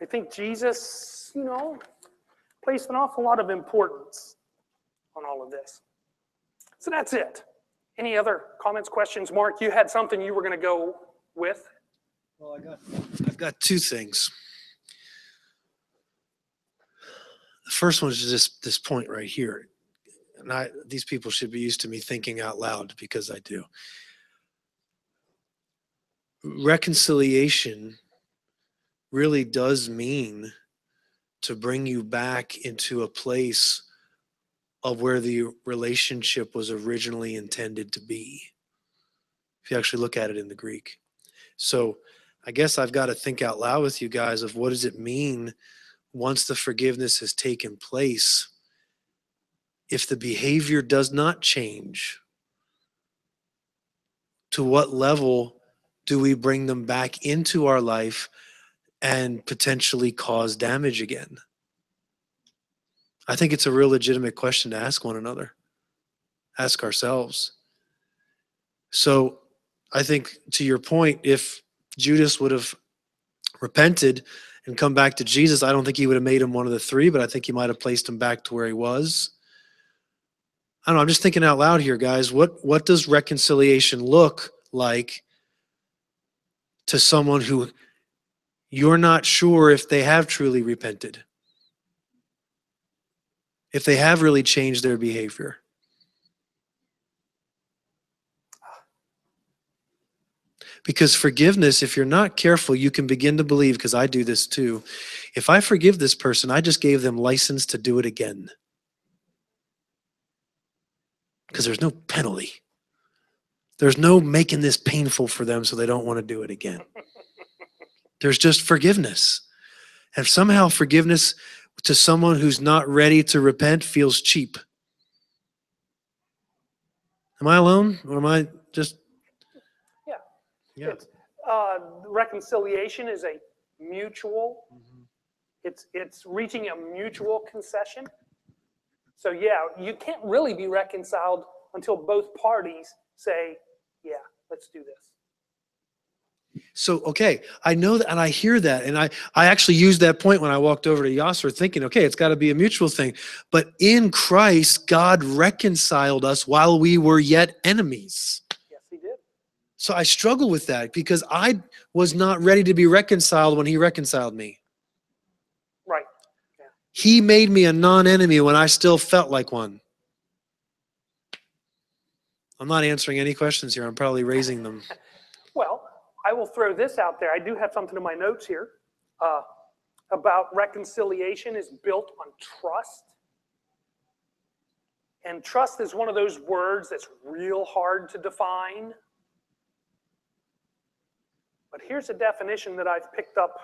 I think Jesus, you know, placed an awful lot of importance on all of this. So that's it. Any other comments, questions? Mark, you had something you were going to go with? Well, I got, I've got two things. The first one is just this point right here. And I, these people should be used to me thinking out loud because I do. Reconciliation really does mean to bring you back into a place of where the relationship was originally intended to be. If you actually look at it in the Greek. So I guess I've got to think out loud with you guys of what does it mean once the forgiveness has taken place if the behavior does not change, to what level do we bring them back into our life and potentially cause damage again? I think it's a real legitimate question to ask one another, ask ourselves. So I think to your point, if Judas would have repented and come back to Jesus, I don't think he would have made him one of the three, but I think he might have placed him back to where he was. I don't know. I'm just thinking out loud here, guys. What what does reconciliation look like to someone who you're not sure if they have truly repented? If they have really changed their behavior? Because forgiveness, if you're not careful, you can begin to believe, because I do this too. If I forgive this person, I just gave them license to do it again. Because there's no penalty. There's no making this painful for them so they don't want to do it again. There's just forgiveness. And somehow forgiveness to someone who's not ready to repent feels cheap. Am I alone or am I just. Yeah. It's, uh, reconciliation is a mutual, it's, it's reaching a mutual concession. So yeah, you can't really be reconciled until both parties say, yeah, let's do this. So okay, I know that, and I hear that, and I I actually used that point when I walked over to Yasser, thinking, okay, it's got to be a mutual thing. But in Christ, God reconciled us while we were yet enemies. Yes, he did. So I struggle with that because I was not ready to be reconciled when He reconciled me. Right. He made me a non-enemy when I still felt like one. I'm not answering any questions here. I'm probably raising them. Well, I will throw this out there. I do have something in my notes here uh, about reconciliation is built on trust. And trust is one of those words that's real hard to define. But here's a definition that I've picked up.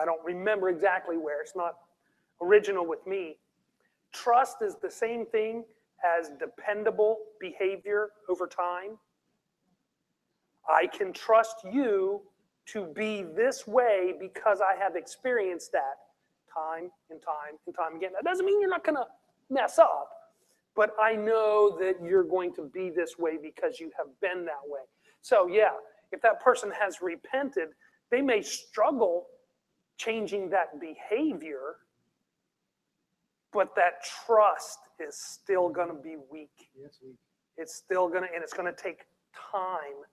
I don't remember exactly where, it's not original with me. Trust is the same thing as dependable behavior over time. I can trust you to be this way because I have experienced that time and time and time again. That doesn't mean you're not going to mess up, but I know that you're going to be this way because you have been that way. So, yeah, if that person has repented, they may struggle changing that behavior, but that trust is still going to be weak. Yes, weak. It's still going to, and it's going to take time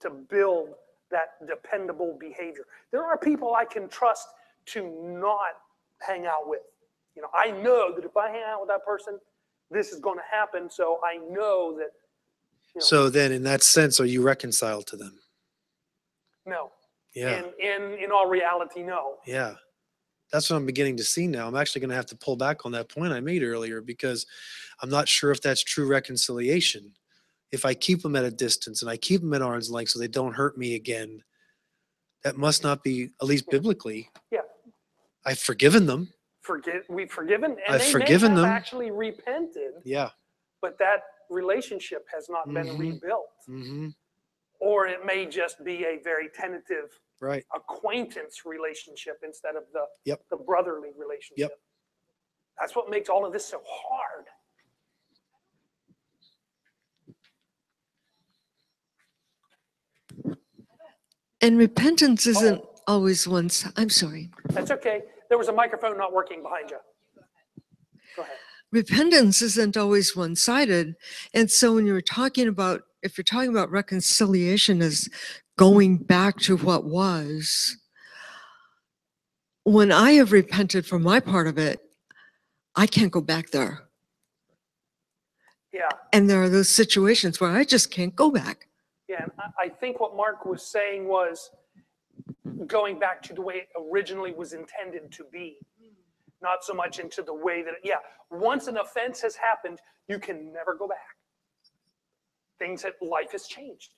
to build that dependable behavior. There are people I can trust to not hang out with. You know, I know that if I hang out with that person, this is going to happen. So I know that, you know, So then, in that sense, are you reconciled to them? No. Yeah. In, in, in all reality, no. Yeah. That's what I'm beginning to see now. I'm actually going to have to pull back on that point I made earlier because I'm not sure if that's true reconciliation. If I keep them at a distance and I keep them at arm's length so they don't hurt me again, that must not be, at least biblically. Yeah. I've forgiven them. Forgive, we've forgiven, and I've they forgiven may have them. actually repented, Yeah. but that relationship has not been Mhm. rebuilt. hmm Or it may just be a very tentative Right. acquaintance relationship instead of the, Yep. the brotherly relationship. That's what makes all of this so hard. And repentance oh. isn't always one, si- I'm sorry. That's okay. There was a microphone not working behind you. Go ahead. Repentance isn't always one sided. And so when you're talking about, if you're talking about reconciliation as going back to what was, when I have repented for my part of it, I can't go back there. Yeah, And there are those situations where I just can't go back. yeah. I, I think what Mark was saying was going back to the way it originally was intended to be. Not so much into the way that, yeah, once an offense has happened, you can never go back. Things that life has changed.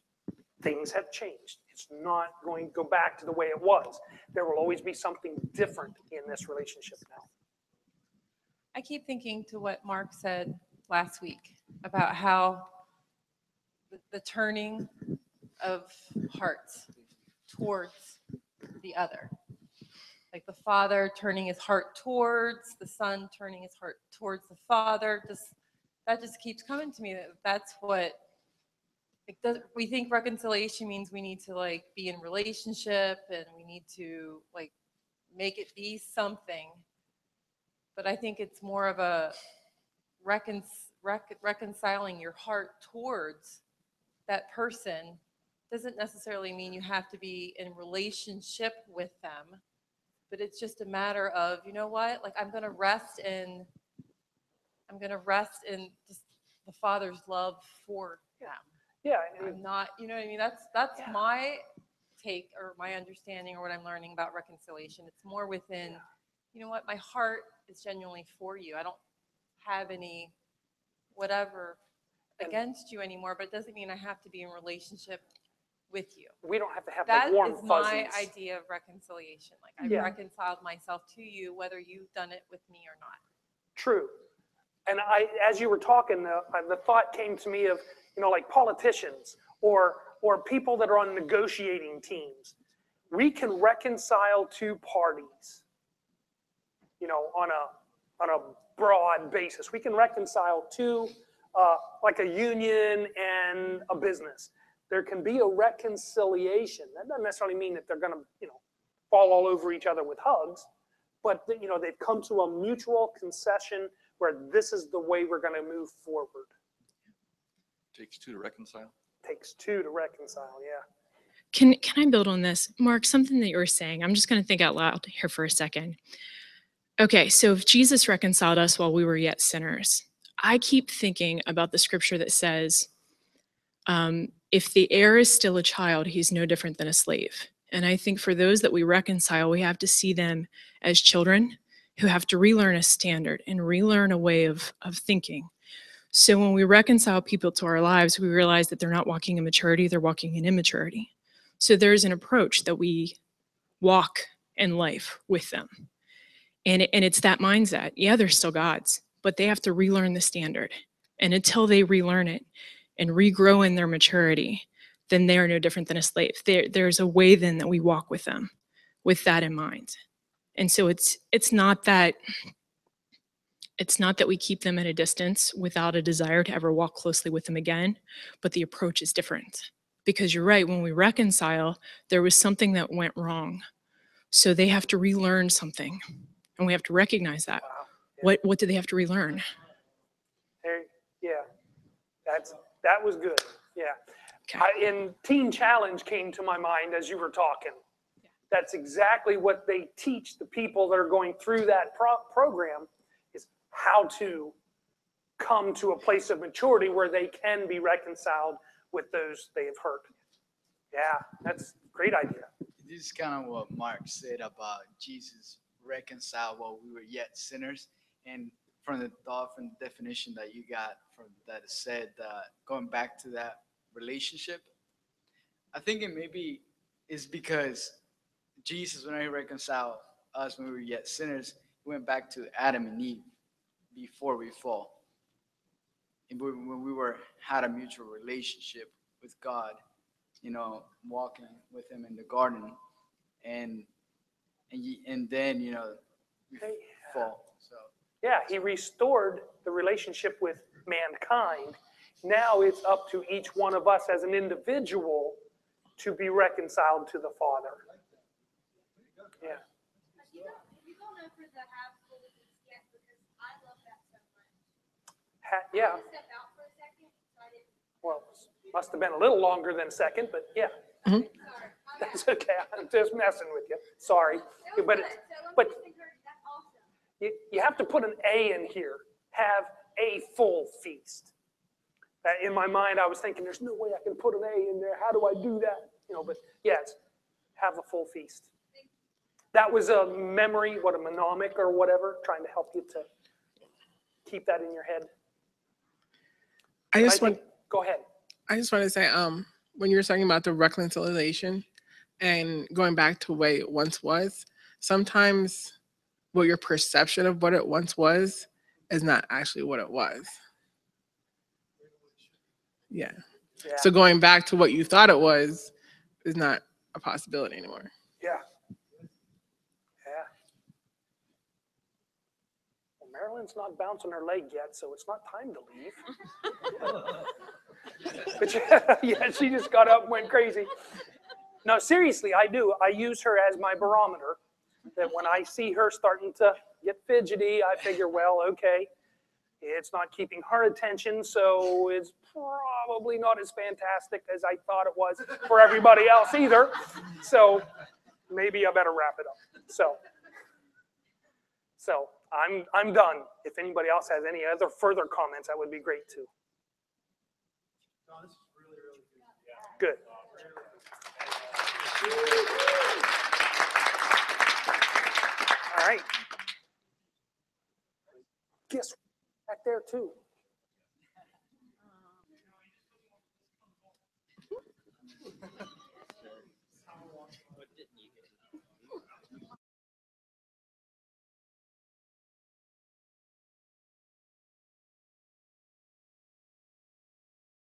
Things have changed. It's not going to go back to the way it was. There will always be something different in this relationship now. I keep thinking to what Mark said last week about how the, the turning of hearts towards the other. Like the father turning his heart towards the son, turning his heart towards the father. Just that just keeps coming to me that that's what Like, does, we think reconciliation means we need to like be in relationship and we need to like make it be something. But I think it's more of a recon, rec, reconciling your heart towards that person doesn't necessarily mean you have to be in relationship with them but it's just a matter of you know what like i'm going to rest in i'm going to rest in just the father's love for them Yeah, i'm not you know what i mean that's that's my take or my understanding or what i'm learning about reconciliation it's more within you know what my heart is genuinely for you i don't have any whatever against you anymore but it doesn't mean i have to be in relationship with you We don't have to have that like warm is my fuzzies. idea of reconciliation. Like I've Yeah. reconciled myself to you, whether you've done it with me or not. True. And I, as you were talking, the, uh, the thought came to me of, you know, like politicians or, or people that are on negotiating teams. We can reconcile two parties, you know, on a, on a broad basis. We can reconcile two, uh, like a union and a business. There can be a reconciliation. That doesn't necessarily mean that they're gonna, you know, fall all over each other with hugs, but you know, they've come to a mutual concession where this is the way we're gonna move forward. Takes two to reconcile. Takes two to reconcile, yeah. Can can I build on this? Mark, something that you were saying. I'm just going to think out loud here for a second. Okay, so if Jesus reconciled us while we were yet sinners, I keep thinking about the scripture that says, um, if the heir is still a child, he's no different than a slave. And I think for those that we reconcile, we have to see them as children who have to relearn a standard and relearn a way of, of thinking. So when we reconcile people to our lives, we realize that they're not walking in maturity, they're walking in immaturity. So there's an approach that we walk in life with them. And, and it's that mindset. Yeah, they're still God's, but they have to relearn the standard. And until they relearn it and regrow in their maturity, then they are no different than a slave. There, there's a way then that we walk with them with that in mind. And so it's it's not that it's not that we keep them at a distance without a desire to ever walk closely with them again, but the approach is different. Because you're right, when we reconcile, there was something that went wrong. So they have to relearn something. And we have to recognize that. What what do they have to relearn? There, yeah, that's, that was good, yeah. I, in Teen Challenge came to my mind as you were talking. That's exactly what they teach the people that are going through that pro- program how to come to a place of maturity where they can be reconciled with those they have hurt. Yeah, that's great idea. This is kind of what Mark said about Jesus reconciled while we were yet sinners. And from the thought, from the definition that you got from that said, uh, going back to that relationship, I think it maybe is because Jesus, when he reconciled us when we were yet sinners, he went back to Adam and Eve before we fall. And when we were had a mutual relationship with God, you know, walking with him in the garden, and and and then you know we fall. So Yeah, he restored the relationship with mankind. Now it's up to each one of us as an individual to be reconciled to the Father. Yeah. Ha- Yeah. Well, must have been a little longer than a second, but yeah. Mm-hmm. That's okay. I'm just messing with you. Sorry. But, it- but you, you have to put an A in here. Have a full feast. That in my mind, I was thinking, there's no way I can put an A in there. How do I do that? You know, but yes, have a full feast. That was a memory, what a mnemonic or whatever, trying to help you to keep that in your head. I just think- want Go ahead. I just want to say, um, when you were talking about the reconciliation and going back to the way it once was, sometimes what your perception of what it once was is not actually what it was. Yeah. yeah. So going back to what you thought it was is not a possibility anymore. Yeah. Marilyn's not bouncing her leg yet, so it's not time to leave. But yeah, she just got up and went crazy. No, seriously, I do. I use her as my barometer. That when I see her starting to get fidgety, I figure, well, okay, it's not keeping her attention, so it's probably not as fantastic as I thought it was for everybody else either. So maybe I better wrap it up. So, so I'm I'm done. If anybody else has any other further comments, that would be great too. Good. All right. Guess back there too.